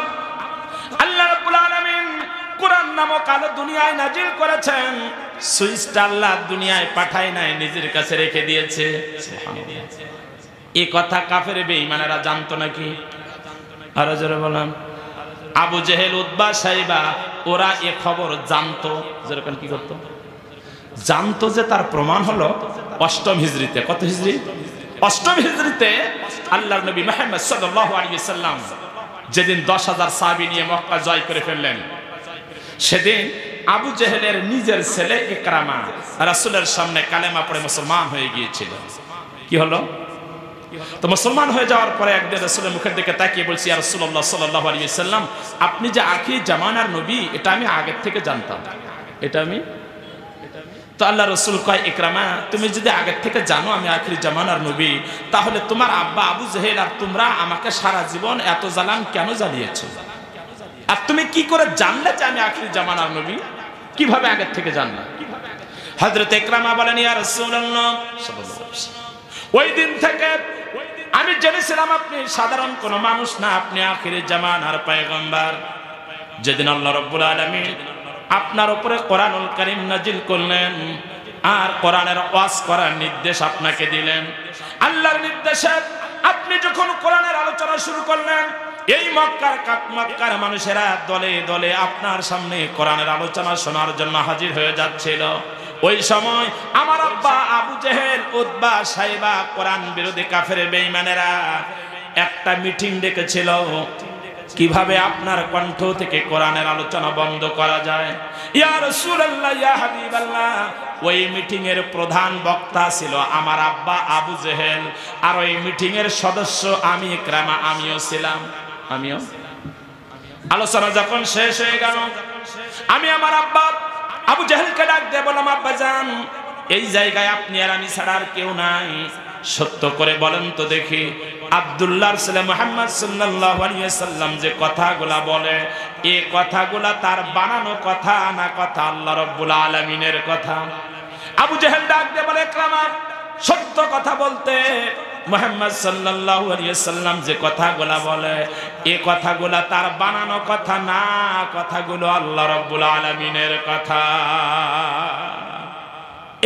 আল্লাহ রাব্বুল আলামিন কোরআন নামক আলো দুনিয়ায় নাজিল করেছেন। সুইচটা আল্লাহ দুনিয়ায় পাঠায় নাই, নিজের কাছে রেখে দিয়েছে। এ কথা কাফের বেঈমানেরা জানতো নাকি? আরও জোরে বললাম আবু জেহেল উদ্বা সাইবা, ওরা এ খবর জানতো। যেরকম কি করতো? জানতো যে তার প্রমাণ হলো অষ্টম হিজড়িতে কত হিজড়ি অষ্টম হিজড়িতে আল্লাহ নবী মাহমদ সাল্লাল্লাহু আলাইহি সাল্লাম যেদিন দশ হাজার সাহাবি নিয়ে মক্কা জয় করে ফেললেন, সেদিন আবু জেহেলের নিজের ছেলে ইকরামা রাসুলের সামনে কালেমা পড়ে মুসলমান হয়ে গিয়েছিল। কি হলো? তো মুসলমান হয়ে যাওয়ার পরে একদিন রসুলের মুখের দিকে তাকিয়ে বলছি আর রসুল্লাহ সাল্লাহ আলী সাল্লাম আপনি যে আখি জামানার নবী, এটা আমি আগের থেকে জানতাম। এটা আমি তো আল্লাহ রসুল কয়, ইকরামা, তুমি যদি আগের থেকে জানো আমি আখির জামানার নবী, তাহলে তোমার আব্বা আবু জহেল আর তোমরা আমাকে সারা জীবন এত জ্বালান কেন জ্বালিয়েছ? আর তুমি কি করে জানলে যে আমি আখির জামানার নবী? কীভাবে আগের থেকে জানলা? হজরত ইকরামা বলেন, ইয়া ওয়াসাল্লাম। ওই দিন থেকে আমি জেনেছিলাম আপনি সাধারণ কোন মানুষ না, আপনি আখিরের জামানার পয়গম্বর। যেদিন আল্লাহ রব্বুল আলামিন আপনার উপরে কোরআনুল কারীম নাজিল করলেন আর কোরআনের ওয়াজ করার নির্দেশ আপনাকে দিলেন। আল্লাহর নির্দেশে আপনি যখন কোরআনের আলোচনা শুরু করলেন, এই মক্কার কাক মক্কার মানুষেরা দলে দলে আপনার সামনে কোরআনের আলোচনা শোনার জন্য হাজির হয়ে যাচ্ছিল। ওই সময় আমার আব্বা আবু জেহেল উদ্বা সাইবা কোরআন বিরোধী কাফের বেঈমানেরা একটা মিটিং ডেকেছিল। কীভাবে আপনার কণ্ঠ থেকে কোরআনের আলোচনা বন্ধ করা যায়? ইয়া ওই মিটিং এর প্রধান বক্তা ছিল আমার আব্বা আবু জেহেল। আর ওই মিটিং এর সদস্য আমি, ইকরামা, আমিও ছিলাম। আমিও? আলোচনা যখন শেষ হয়ে গেল, আমি আমার আব্বা আবু জাহেলকে ডাক দিয়ে বললাম, আব্বা যান এই জায়গায় আপনি আর আমি ছাড়া আর কেউ নাই। সত্য করে বলেন তো দেখি। আব্দুল্লাহর ছেলে মোহাম্মদ সাল্লাল্লাহু সাল্লাম যে কথাগুলা বলে, এ কথাগুলা তার বানানো কথা না কথা আল্লাহ রাব্বুল আলামিনের কথা? আবু জাহেল ডাক বলে ইকরামা সত্য কথা বলতে। মোহাম্মদ সাল্লাল্লাহু সাল্লাম যে কথাগুলা বলে, এ কথাগুলা তার বানানো কথা না কথাগুলো আল্লাহ রাব্বুল আলামিনের কথা।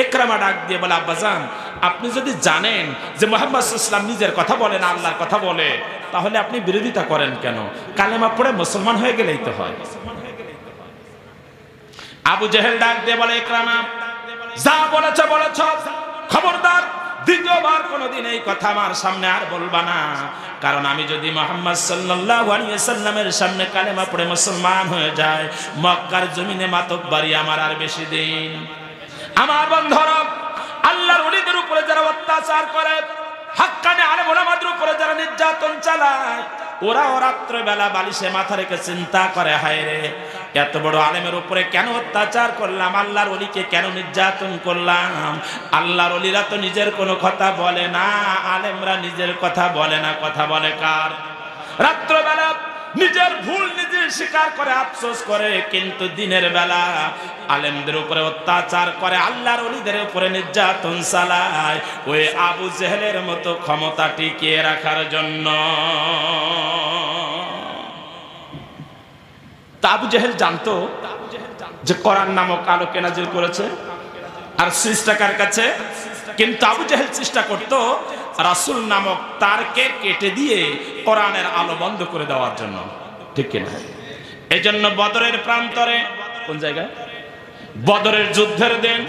একরামা ডাক দিয়ে বলে আব্বাজান আপনি যদি জানেন যে মোহাম্মদ ইসলাম নিজের কথা বলেন, আল্লাহর কথা বলে, তাহলে আপনি বিরোধিতা করেন কেন? কালেমা পড়ে মুসলমান হয়ে গেলেই তো হয়। আবু জেহেল ডাক দিয়ে বলে একরামা যা বলেছ বলেছ। খবরদার, দ্বিতীয়বার কোনোদিন এই কথা আমার সামনে আর বলবা না। কারণ আমি যদি মোহাম্মদ সাল্লামের সামনে কালেমা পড়ে মুসলমান হয়ে যায় মক্কার জমিনে বাড়ি আমার আর বেশি দিন। আমার বন্ধুরা, আল্লাহর ওলিদের উপরে যারা অত্যাচার করে হাক্কানে আলে ওলামাদের উপরে যারা নির্যাতন চালায়, ওরাও রাত্রবেলা বালিশে মাথা রেখে চিন্তা করে, হায় রে, এত বড় আলেমের উপরে কেন অত্যাচার করলাম? আল্লাহর অলিকে কেন নির্যাতন করলাম? আল্লাহর অলিরা তো নিজের কোনো কথা বলে না, আলেমরা নিজের কথা বলে না, কথা বলে কার? রাত্রবেলা নিজের ভুল নিজে স্বীকার করে আফসোস করে, কিন্তু দিনের বেলা আলেমদের উপরে অত্যাচার করে, আল্লাহর অলিদের উপরে নির্যাতন চালায়। ওই আবু জেহেলের মতো ক্ষমতা টিকিয়ে রাখার জন্য। আবু জেহেল জানতো যে করার নামক আলো কেনাজিল করেছে আর সুইচটা কার কাছে, কিন্তু আবু জেহেল চেষ্টা করতো রাসুল নামক তারকে কেটে দিয়ে কোরআনের আলো বন্ধ করে দেওয়ার জন্য। ঠিক কিনা? এই জন্য বদরের প্রান্তরে, কোন জায়গায়? বদরের যুদ্ধের দিন।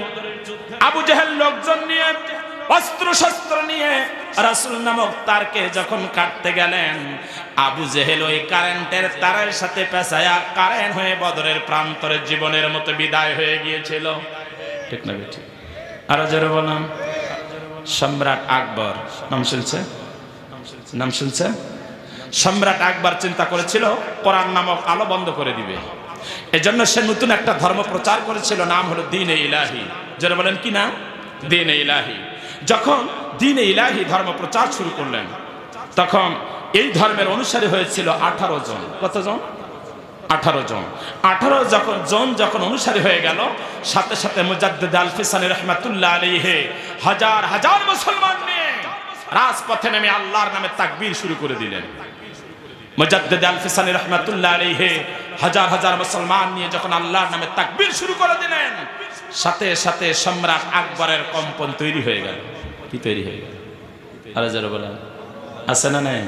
আবু জেহেল লোকজন নিয়ে অস্ত্র শস্ত্র নিয়ে রাসুল নামক তারকে যখন কাটতে গেলেন, আবু জেহেল ওই কারেন্টের তারের সাথে পেঁচায়া কারেন্ট হয়ে বদরের প্রান্তরে জীবনের মতো বিদায় হয়ে গিয়েছিল। ঠিক না ঠিক আরও জোরে বললাম সম্রাট আকবর। নাম শুনছে? নাম শুনছে? সম্রাট আকবর চিন্তা করেছিল, কোরআন নামক আলো বন্ধ করে দিবে। এজন্য সে নতুন একটা ধর্ম প্রচার করেছিল, নাম হলো দিন এ ইলাহি। যারা বলেন, কি না দিন এ ইলাহি। যখন দিন এ ইলাহি ধর্ম প্রচার শুরু করলেন, তখন এই ধর্মের অনুসারী হয়েছিল আঠারো জন। কতজন? আঠারো জন। আঠারো যখন জন যখন অনুসারী হয়ে গেল, সাথে সাথে মুজাদ্দিদ আল ফিসানি রহমাতুল্লাহ আলাইহি হাজার হাজার মুসলমান নিয়ে রাজপথে নেমে আল্লাহর নামে তাকবীর শুরু করে দিলেন। মুজাদ্দিদ আল ফিসানি রহমাতুল্লাহ আলাইহি হাজার হাজার মুসলমান নিয়ে যখন আল্লাহর নামে তাকবীর শুরু করে দিলেন, সাথে সাথে সম্রাট আকবরের কম্পন তৈরি হয়ে গেল। কি তৈরি হয়ে গেল? আরে যারা বলেন। আছে না নাই?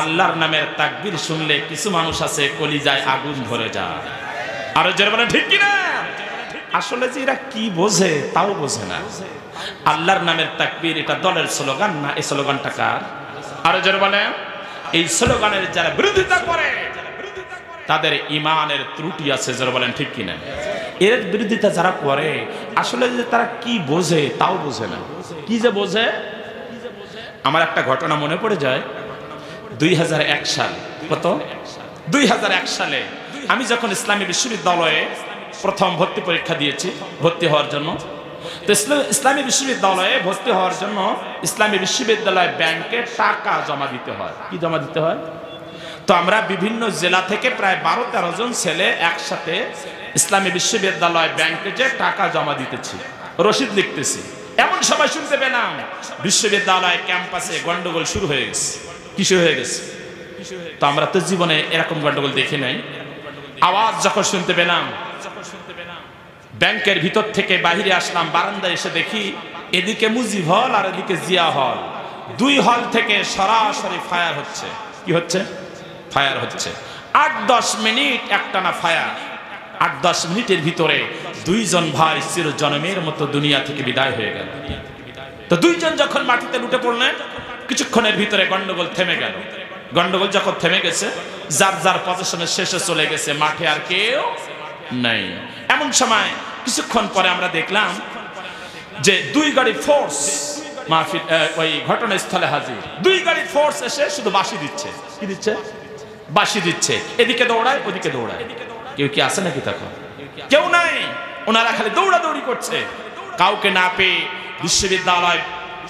আল্লাহর নামের তাকবির শুনলে কিছু মানুষ আছে, কলিজায় আগুন ধরে যায়। আরও যারা বলে ঠিক কিনা? আসলে যে এরা কি বোঝে, তাও বোঝে না। আল্লাহর নামের তাকবির এটা দলের স্লোগান না, এই স্লোগানটা কার? আরও যারা বলে এই স্লোগানের যারা বিরোধিতা করে, তাদের ইমানের ত্রুটি আছে যারা বলেন, ঠিক কিনা? এর বিরোধিতা যারা করে, আসলে যে তারা কি বোঝে, তাও বোঝে না। কি যে বোঝে? আমার একটা ঘটনা মনে পড়ে যায়। দুই হাজার এক সাল। কত? দুই হাজার এক সালে। আমি যখন ইসলামী বিশ্ববিদ্যালয়ে প্রথম ভর্তি পরীক্ষা দিয়েছি, ভর্তি হওয়ার জন্য। তো ইসলামী বিশ্ববিদ্যালয়ে ভর্তি হওয়ার জন্য ইসলামী বিশ্ববিদ্যালয় ব্যাংকে টাকা জমা দিতে হয়। কি জমা দিতে হয়? তো আমরা বিভিন্ন জেলা থেকে প্রায় বারো তেরো জন ছেলে একসাথে ইসলামী বিশ্ববিদ্যালয় ব্যাংকে যে টাকা জমা দিতেছি, রসিদ লিখতেছি। এমন সময় শুনতে পেলাম বিশ্ববিদ্যালয় ক্যাম্পাসে গন্ডগোল শুরু হয়ে গেছে। কিসে হয়ে গেছে। তো আমরা তো জীবনে এরকম গন্ডগোল দেখি নাই। আওয়াজ যখন শুনতে পেলাম, ব্যাংকের ভিতর থেকে বাহিরে আসলাম, বারান্দায় এসে দেখি এদিকে মুজিব হল আর এদিকে জিয়া হল। দুই হল থেকে সরাসরি ফায়ার হচ্ছে। কি হচ্ছে? ফায়ার হচ্ছে। আট দশ মিনিট একটানা ফায়ার। আট দশ মিনিটের ভিতরে দুইজন ভাই চির জন্মের মতো দুনিয়া থেকে বিদায় হয়ে গেল। তো দুইজন যখন মাটিতে লুটে পড়লেন কিছুক্ষণের ভিতরে গন্ডগোল থেমে গেল। গন্ডগোল যখন থেমে গেছে, যার যার পজিশনের শেষে চলে গেছে, মাঠে আর কেউ নাই। এমন সময় কিছুক্ষণ পরে আমরা দেখলাম যে দুই গাড়ি ফোর্স ওই ঘটনাস্থলে হাজির। দুই গাড়ি ফোর্স এসে শুধু দিচ্ছে। দিচ্ছে? দিচ্ছে। এদিকে দৌড়ায়, ওদিকে দৌড়ায়। কেউ কি আছে নাকি কেউ নাই। ওনারা খালি দৌড়াদৌড়ি করছে। কাউকে না পেয়ে বিশ্ববিদ্যালয়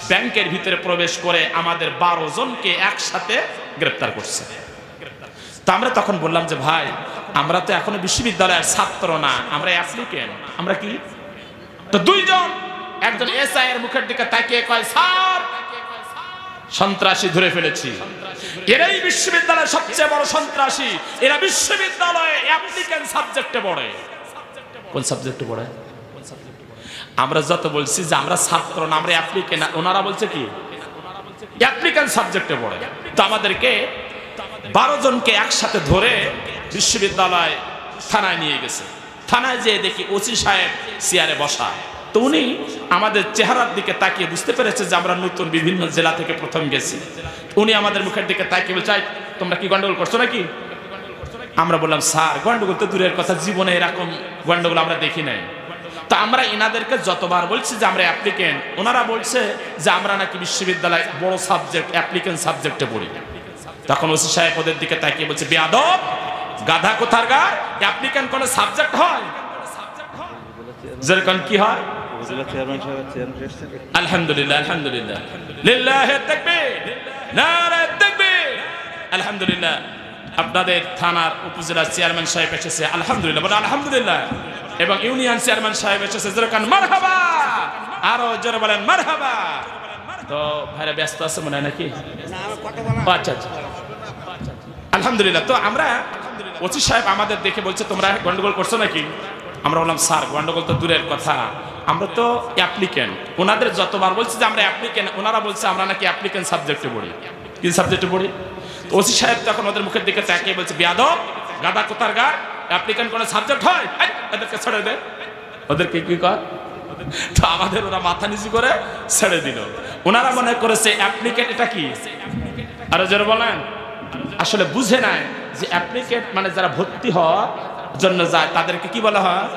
ব্যাংকের ভিতরে প্রবেশ করে আমাদের বারো জনকে একসাথে গ্রেপ্তার করছে। তো আমরা তখন বললাম যে, ভাই, আমরা তো এখনও বিশ্ববিদ্যালয়ের ছাত্র না, আমরা আমরা কি? তো দুইজন, একজন এসআই এর মুখের দিকে তাকিয়ে কয়, স্যার, সন্ত্রাসী ধরে ফেলেছি। এরাই বিশ্ববিদ্যালয়ের সবচেয়ে বড় সন্ত্রাসী। এরা বিশ্ববিদ্যালয়ে অ্যাপ্লিকেন্ট সাবজেক্টে পড়ে। কোন সাবজেক্টে পড়ে? আমরা যত বলছি যে আমরা ছাত্র না, আমরা অ্যাপ্লিকেন্ট ওনারা বলছে কি? অ্যাপ্লিকেন্ট সাবজেক্টে পড়ে। তো আমাদেরকে বারো জনকে একসাথে ধরে বিশ্ববিদ্যালয় থানায় নিয়ে গেছে। থানায় যেয়ে দেখি ওসি সাহেব চেয়ারে বসা। তো উনি আমাদের চেহারার দিকে তাকিয়ে বুঝতে পেরেছে যে আমরা নতুন বিভিন্ন জেলা থেকে প্রথম গেছি। উনি আমাদের মুখের দিকে তাকিয়ে বলছে তোমরা কি গন্ডগোল করছ নাকি? আমরা বললাম, স্যার, গন্ডগোল তো দূরের কথা, জীবনে এরকম গন্ডগোল আমরা দেখি নাই। তো আমরা এনাদেরকে যতবার বলছি যে আমরা অ্যাপ্লিকেন্ট ওনারা বলছে যে আমরা নাকি বিশ্ববিদ্যালয় বড় সাবজেক্ট অ্যাপ্লিকেন্ট সাবজেক্টে পড়ি। তখন ওসি সাহেব ওদের দিকে তাকিয়ে বলছে, বেয়াদব, গাধা কোথার গা অ্যাপ্লিকেন্ট কোনো সাবজেক্ট হয়? যেরকম কি হয়? আলহামদুলিল্লাহ আলহামদুলিল্লাহ। লিল্লাহে তাকবীর, নারায়ে আলহামদুলিল্লাহ, আপনাদের থানার উপজেলা চেয়ারম্যান সাহেব এসেছে। আলহামদুলিল্লাহ, বলে আলহামদুলিল্লাহ। এবং ইউনিয়ন চেয়ারম্যান সাহেব এসেছে। যেরকম মারহাবা! আরও জোরে বলেন, মারহাবা! তো ভাইরা ব্যস্ত আছে মনে হয় নাকি? আচ্ছা আচ্ছা। আলহামদুলিল্লাহ, তো আমরা ওসি সাহেব আমাদের দেখে বলছে, তোমরা গন্ডগোল করছ নাকি? আমরা বললাম, স্যার, গন্ডগোল তো দূরের কথা। আমরা তো অ্যাপ্লিকেন্ট ওনাদের যতবার বলছি যে আমরা অ্যাপ্লিকেন্ট ওনারা বলছে আমরা নাকি অ্যাপ্লিকেন্ট সাবজেক্টে পড়ি। কি সাবজেক্টে পড়ি? ওসি সাহেব তখন ওদের মুখের দিকে তাকিয়ে বলছে, বিয়াদব, গাদা কোথার গা অ্যাপ্লিকেন্ট কোনো সাবজেক্ট হয় এদেরকে ছেড়ে দে। ওদেরকে কি কর? তো আমাদের ওরা মাথা নিচু করে ছেড়ে দিল। ওনারা মনে করেছে অ্যাপ্লিকেন্ট এটা কি? আর যারা বলেন। আসলে বুঝে নাই যে অ্যাপ্লিকেন্ট মানে যারা ভর্তি হওয়ার জন্য যায়, তাদেরকে কি বলা হয়?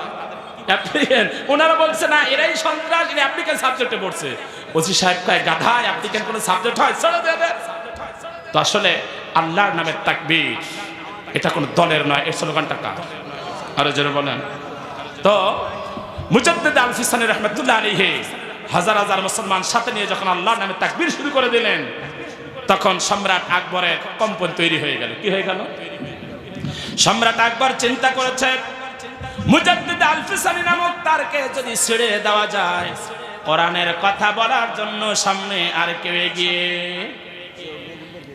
অ্যাপ্লিকেন্ট ওনারা বলছে, না, এরাই সন্ত্রাস, এরা অ্যাপ্লিকেন্ট সাবজেক্টে পড়ছে। ওসি সাহেব কয় গাধা অ্যাপ্লিকেন্ট কোনো সাবজেক্ট হয়, ছেড়ে দেবে তো আসলে আল্লাহর নামের তাকবীর। এটা কোনো দলের নয়, এর স্লোগানটা কার? আরও জোরে বলেন। তো মুজাদ্দিদ আল ফিসানি রহমতুল্লাহ আলাইহি হাজার হাজার মুসলমান সাথে নিয়ে যখন আল্লাহর নামে তাকবীর শুরু করে দিলেন, তখন সম্রাট আকবরের কম্পন তৈরি হয়ে গেল। কি হয়ে গেল? সম্রাট আকবর চিন্তা করেছে, মুজাদ্দিদ আল ফিসানি নামক তারকে যদি ছেড়ে দেওয়া যায়, কোরআনের কথা বলার জন্য সামনে আর কেউ এগিয়ে।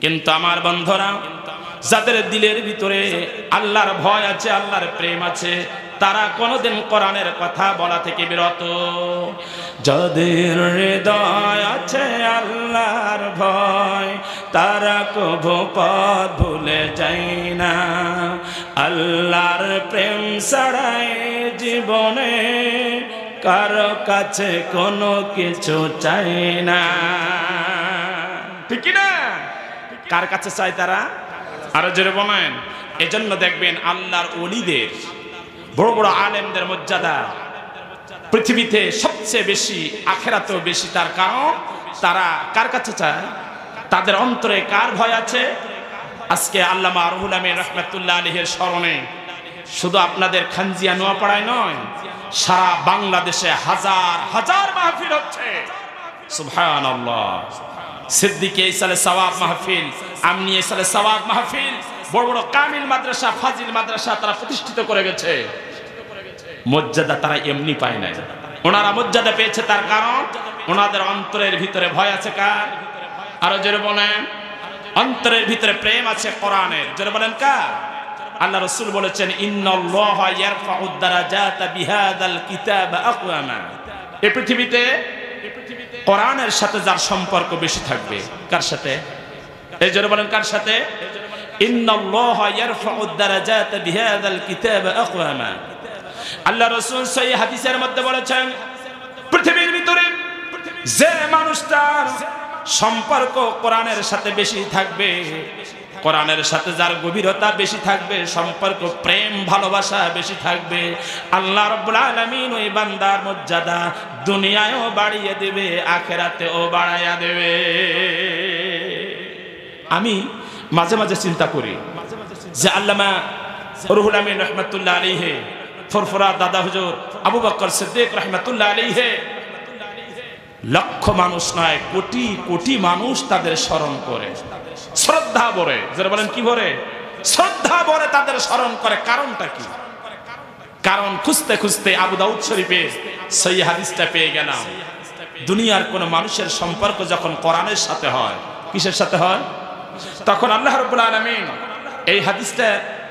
কিন্তু আমার বন্ধুরা যাদের দিলের ভিতরে আল্লাহর ভয় আছে, আল্লাহর প্রেম আছে, তারা কোনোদিন কোরআনের কথা বলা থেকে বিরত। যাদের হৃদয় আছে আল্লাহর ভয়, তারা কভু পথ ভুলে যায় না। আল্লাহর প্রেম ছাড়াই জীবনে কারও কাছে কোনো কিছু চাই না। ঠিক না কার কাছে চায় তারা? আরও জোরে বলেন। এজন্য দেখবেন আল্লাহর অলিদের বড় বড় আলেমদের মর্যাদা পৃথিবীতে সবচেয়ে বেশি, আখেরাতেও বেশি। তার কারণ, তারা কার কাছে চায়? তাদের অন্তরে কার ভয় আছে? আজকে আল্লামা রুহুল আমিন রহমতুল্লাহ আলহের স্মরণে শুধু আপনাদের খানজিয়া নোয়াপাড়ায় নয়, সারা বাংলাদেশে হাজার হাজার মাহফিল হচ্ছে। আল্লাহ সিদ্দিকে ইসালে সওয়াব মাহফিল, আমনি ইসালে সওয়াব মাহফিল, বড় বড় কামিল মাদ্রাসা, ফাজিল মাদ্রাসা তারা প্রতিষ্ঠিত করে গেছে। মর্যাদা তারা এমনি পায় নাই। ওনারা মর্যাদা পেয়েছে তার কারণ ওনাদের অন্তরের ভিতরে ভয় আছে কার? আরও জোরে বলেন। অন্তরের ভিতরে প্রেম আছে কোরআনের। জোরে বলেন কার? আল্লাহ রসুল বলেছেন এই পৃথিবীতে কোরআনের সাথে যার সম্পর্ক বেশি থাকবে, কার সাথে? এই জন্য বলেন, কার সাথে? হাদিসের মধ্যে বলেছেন, পৃথিবীর ভিতরে যে মানুষটার সম্পর্ক কোরআনের সাথে বেশি থাকবে কোরআনের সাথে যার গভীরতা বেশি থাকবে, সম্পর্ক, প্রেম, ভালোবাসা বেশি থাকবে, আল্লাহ রব্বুল আলামিন ওই বান্দার মর্যাদা দুনিয়ায়ও বাড়িয়ে দেবে, আখেরাতেও বাড়াইয়া দেবে। আমি মাঝে মাঝে চিন্তা করি যে আল্লামা রুহুল আমিন রহমতুল্লাহ আলিহে ফরফরা দাদা হুজুর আবু বকর সিদ্দিক রহমতুল্লাহ আলিহে লক্ষ মানুষ নয়, কোটি কোটি মানুষ তাদের স্মরণ করে। শ্রদ্ধা ভরে যারা বলেন, কি ভরে? শ্রদ্ধা ভরে তাদের স্মরণ করে, কারণটা কি? কারণ খুঁজতে খুঁজতে আবু দাউদ শরীফে সেই হাদিসটা পেয়ে গেলাম। দুনিয়ার কোন মানুষের সম্পর্ক যখন কোরআনের সাথে হয়, কিসের সাথে হয়? তখন আল্লাহ রব্বুল আলামিন এই হাদিসটা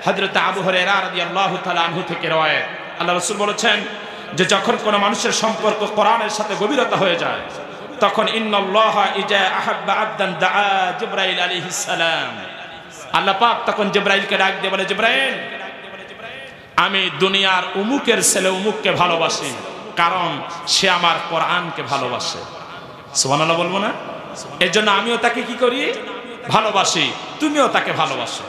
হযরত আবু হুরায়রা রাদিয়াল্লাহু তাআলা আনহু থেকে রওয়ায়াত। আল্লাহ রাসূল বলেছেন যে, যখন কোন মানুষের সম্পর্ক কোরআনের সাথে গভীরতা হয়ে যায় তখন জিবরাইল আলাইহিস সালাম। আল্লাহ তখন জিবরাইলকে ডাক দিয়ে বলে, জিবরাইল, আমি দুনিয়ার উমুকের ছেলে উমুককে ভালোবাসি, কারণ সে আমার কোরআনকে ভালোবাসে। সুবহানাল্লাহ বলব না? এর জন্য আমিও তাকে কি করি? ভালোবাসি। তুমিও তাকে ভালোবাসো।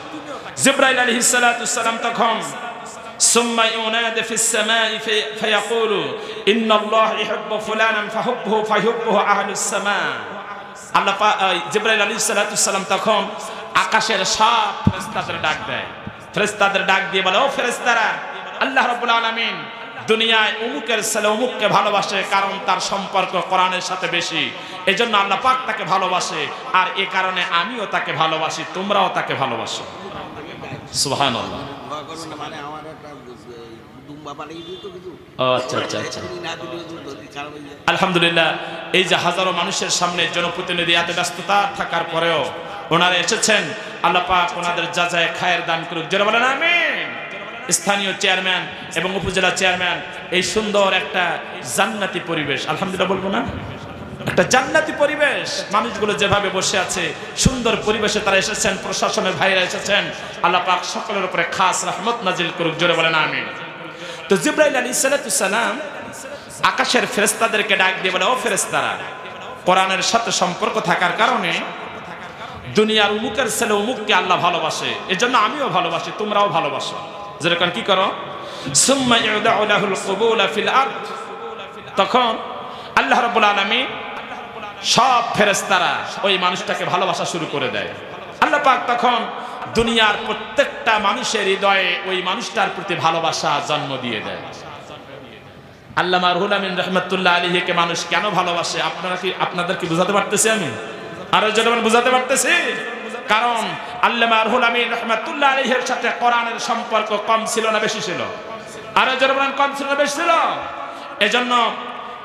জিব্রাইল সালাতু সালাম তখন ثم ينادي في السماء في فيقول إن الله يحب فلانا فحبه فيحبه أهل السماء আল্লাহ জিব্রাইল আলাইহিস সালাতু সালাম তখন আকাশের সব ফেরেশতাদের ডাক দেয় ফেরেশতাদের ডাক দিয়ে বলে ও ফেরেশতারা আল্লাহ রাব্বুল আলামিন দুনিয়ায় উমুকের ছেলে উমুককে ভালোবাসে কারণ তার সম্পর্ক কোরআনের সাথে বেশি এজন্য আল্লাহ পাক তাকে ভালোবাসে আর এ কারণে আমিও তাকে ভালোবাসি তোমরাও তাকে ভালোবাসো সুবহানাল্লাহ দোয়া আলহামদুলিল্লাহ এই যে হাজারো মানুষের সামনে জনপ্রতিনিধি এত ব্যস্ততা থাকার পরেও ওনারা এসেছেন আল্লাহ পাক ওনাদের যা যায় খায়ের দান করুক। যারা বলেন আমিন। স্থানীয় চেয়ারম্যান এবং উপজেলা চেয়ারম্যান এই সুন্দর একটা জান্নাতি পরিবেশ। আলহামদুলিল্লাহ বলব না? একটা জান্নাতি পরিবেশ। মানুষগুলো যেভাবে বসে আছে সুন্দর পরিবেশে তারা এসেছেন প্রশাসনের ভাইরা এসেছেন। আল্লাহ পাক সকলের উপরে খাস রহমত নাজিল করুক। জোরে বলেন আমিন। তো জিব্রাইল আলী সালাম আকাশের ফেরেস্তাদেরকে ডাক দিয়ে বলে, ও ফেরেস্তারা কোরআনের সাথে সম্পর্ক থাকার কারণে দুনিয়ার উমুকের ছেলে উমুককে আল্লাহ ভালোবাসে। এজন্য আমিও ভালোবাসি, তোমরাও ভালোবাসো। যেরকম কি করো? তখন আল্লাহ রাব্বুল আলামিন সব ফেরেস্তারা ওই মানুষটাকে ভালোবাসা শুরু করে দেয়। আল্লাহ পাক তখন দুনিয়ার প্রত্যেকটা মানুষের হৃদয়ে ওই মানুষটার প্রতি ভালোবাসা জন্ম দিয়ে দেয়। আল্লামা রুহুল আমিন রহমতুল্লাহ আলীকে মানুষ কেন ভালোবাসে? আপনারা কি আপনাদের কি বুঝাতে পারতেছি আমি? আরও যেন বুঝাতে পারতেছি? কারণ আল্লামা রুহুল আমিন রহমতুল্লাহ আলীহের সাথে কোরআনের সম্পর্ক কম ছিল না বেশি ছিল? আরও বলেন, কম ছিল না বেশি ছিল? এজন্য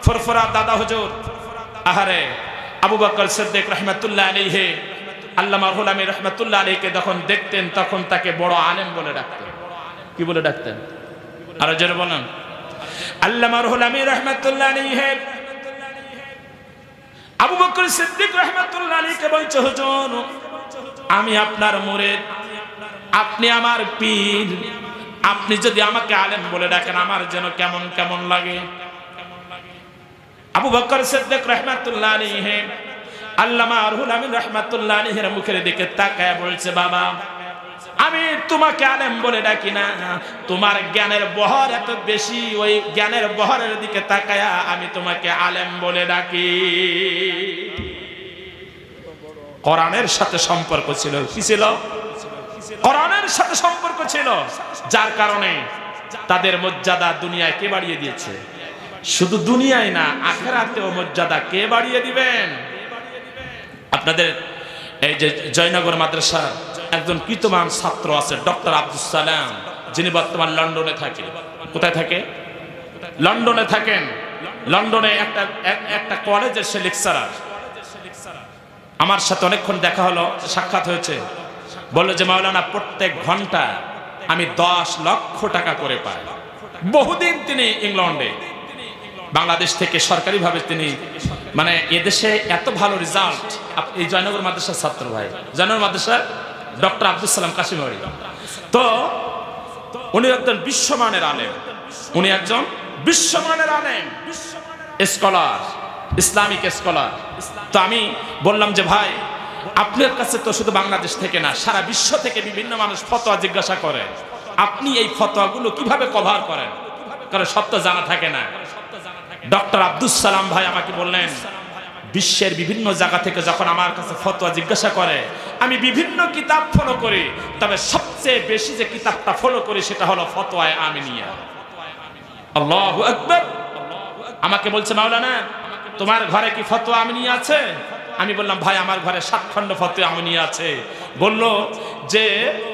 ফরফরা দাদা হুজুর, আহারে আবু বকর সিদ্দিক রহমতুল্লাহ আলীহে আল্লামা রুহুল আমিন রহমতুল্লাহ আলীকে যখন দেখতেন, তখন তাকে বড় আলেম বলে ডাকতেন। কি বলে ডাকতেন? আরও যেন বলেন। আল্লামা রুহুল আমিন রহমতুল্লাহ আলাইহি। আবু বকর সিদ্দিক রহমতুল্লাহ আলাইহিকে বলছে, হুজুর, আমি আপনার মুরেদ। আপনি আমার পীর। আপনি যদি আমাকে আলেম বলে ডাকেন, আমার যেন কেমন কেমন লাগে? আবু বকর সিদ্দিক রহমাতুল্লাহ আলাইহি আল্লামা আরহুল আমিন রহমাতুল্লাহ আলাইহির মুখের দিকে তাকায় বলছে, বাবা, আমি তোমাকে আলেম বলে ডাকি না। তোমার জ্ঞানের বহর এত বেশি, ওই জ্ঞানের বহরের দিকে তাকায়া আমি তোমাকে আলেম বলে ডাকি। কোরআনের সাথে সম্পর্ক ছিল, কি ছিল? কোরআনের সাথে সম্পর্ক ছিল, যার কারণে তাদের মর্যাদা দুনিয়ায় কে বাড়িয়ে দিয়েছে? শুধু দুনিয়ায় না, আখেরাতেও মর্যাদা কে বাড়িয়ে দিবেন? আপনাদের এই যে জয়নগর মাদ্রাসা একজন কৃতমান ছাত্র আছে, ডক্টর আব্দুল সালাম, যিনি বর্তমান লন্ডনে থাকে। কোথায় থাকে? লন্ডনে থাকেন। লন্ডনে একটা একটা কলেজের সে লেকচারার। আমার সাথে অনেকক্ষণ দেখা হলো, সাক্ষাৎ হয়েছে। বলল যে, মাওলানা, প্রত্যেক ঘণ্টা আমি দশ লক্ষ টাকা করে পাই। বহুদিন তিনি ইংল্যান্ডে বাংলাদেশ থেকে সরকারিভাবে তিনি মানে এদেশে এত ভালো রেজাল্ট এই জয়নগর মাদ্রাসার ছাত্র ভাই। জয়নগর মাদ্রাসা ডক্টর আব্দুল সালাম কাশিমহরি তো, উনি একজন বিশ্বমানের আলেম। উনি একজন বিশ্বমানের আলেম। Scholar, Islamic scholar. তো আমি বললাম যে, ভাই, আপনার কাছে তো শুধু বাংলাদেশ থেকে না, সারা বিশ্ব থেকে বিভিন্ন মানুষ ফতোয়া জিজ্ঞাসা করে। আপনি এই ফতোয়াগুলো কীভাবে কভার করেন? কারণ সত্য জানা থাকে না। ডক্টর আব্দুল সালাম ভাই আমাকে বললেন, বিশ্বের বিভিন্ন জায়গা থেকে যখন আমার কাছে ফতোয়া জিজ্ঞাসা করে, আমি বিভিন্ন কিতাব ফলো করি, তবে সবচেয়ে বেশি যে কিতাবটা ফলো করি সেটা হলো ফতোয়ায় আমিনিয়া। আল্লাহ আকবর। আমাকে বলছে, মাওলানা, তোমার ঘরে কি ফতোয়া আমিনিয়া আছে? আমি বললাম, ভাই, আমার ঘরে সাত খণ্ড ফতোয়া আমিনিয়া আছে। বলল যে,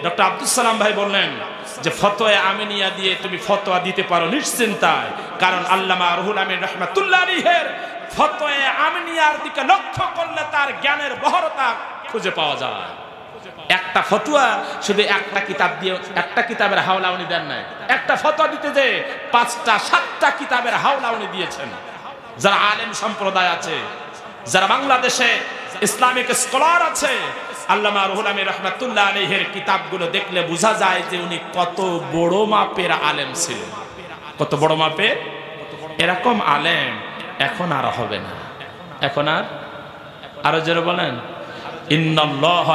ডক্টর আব্দুল সালাম ভাই বললেন যে, ফতোয়া আমিনিয়া দিয়ে তুমি ফতোয়া দিতে পারো নিশ্চিন্তায়। কারণ আল্লামা রুহুল আমিন রহমাতুল্লাহ আলাইহির ফতোয়া আমিনিয়ার দিকে লক্ষ্য করলে তার জ্ঞানের বহরতা খুঁজে পাওয়া যায়। একটা ফতুয়া শুধু একটা কিতাব দিয়ে, একটা কিতাবের হাওলা উনি দেন নাই। একটা ফতোয়া দিতে যে পাঁচটা, সাতটা কিতাবের হাওলা উনি দিয়েছেন। যারা আলেম সম্প্রদায় আছে যারা বাংলাদেশে ইসলামিক স্কলার আছে, আল্লামা রুহুল আমিন রহমাতুল্লাহ আলাইহির কিতাবগুলো দেখলে বোঝা যায় যে উনি কত বড় মাপের আলেম ছিলেন। কত বড় মাপের? এরকম আলেম এখন আর হবে না। এখন আর? আরও জোরে বলেন। আল্লাহ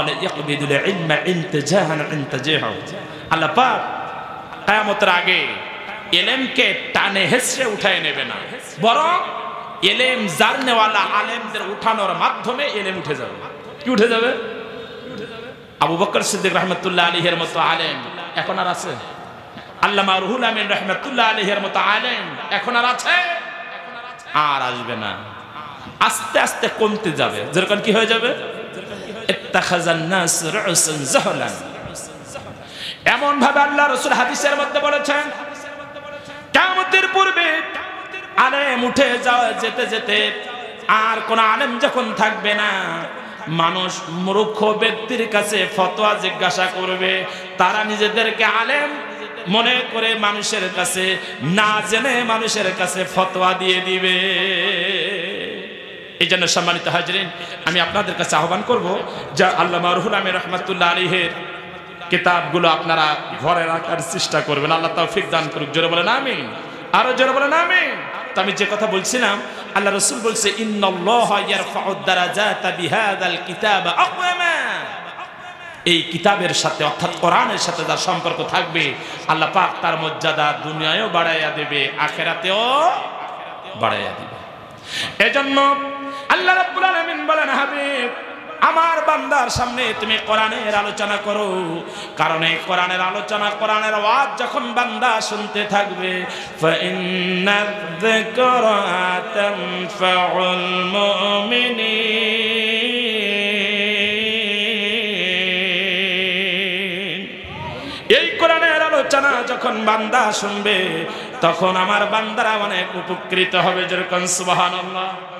আগে এলেমকে টানে হেসড়ে উঠায় নেবে না। বরং এলেম জাননেওয়ালা আলেমদের উঠানোর মাধ্যমে এলেম উঠে যাবে। কি উঠে যাবে? আবু বকর সিদ্দিক রহমতুল্লাহ আলীহের মতো আলেম, এখন আর আছে? আল্লামা রুহুল আমিন রহমতুল্লাহ আলীহের মতো আলেম, এখন আর আছে? আর আসবে না। আস্তে আস্তে কমতে যাবে। যেরকম কি হয়ে যাবে? এমন ভাবে আল্লাহ রসুল হাদিসের মধ্যে বলেছেন, কিয়ামতের পূর্বে আলেম উঠে যাওয়া যেতে যেতে আর কোন আলেম যখন থাকবে না, মানুষ মূর্খ ব্যক্তির কাছে ফতোয়া জিজ্ঞাসা করবে। তারা নিজেদেরকে আলেম মনে করে মানুষের কাছে, না জেনে মানুষের কাছে ফতোয়া দিয়ে দিবে। এই জন্য সম্মানিত হাজরিন, আমি আপনাদের কাছে আহ্বান করব যা আল্লাহ রহুল আমি রহমতুল্লাহ আলীহের কিতাবগুলো আপনারা ঘরে রাখার চেষ্টা করবেন। আল্লাহ তৌফিক দান করুক। জোরে বলেন আমিন। আরও জোরে বলেন আমিন। তো আমি যে কথা বলছিলাম, আল্লাহ রসুল বলছে এই কিতাবের সাথে, অর্থাৎ কোরআনের সাথে যার সম্পর্ক থাকবে, আল্লাহ পাক তার মর্যাদা দুনিয়ায়ও বাড়াইয়া দেবে, আখেরাতেও বাড়াইয়া দিবে। এজন্য আল্লাহ রাব্বুল আলামিন বলেন, হাবিব আমার বান্দার সামনে তুমি কোরআনের আলোচনা করো। কারণ এই কোরআনের আলোচনা, কোরআনের ওয়াজ যখন বান্দা শুনতে থাকবে এই কোরআনের আলোচনা যখন বান্দা শুনবে, তখন আমার বান্দারা অনেক উপকৃত হবে। যেরকম সুবহানাল্লাহ।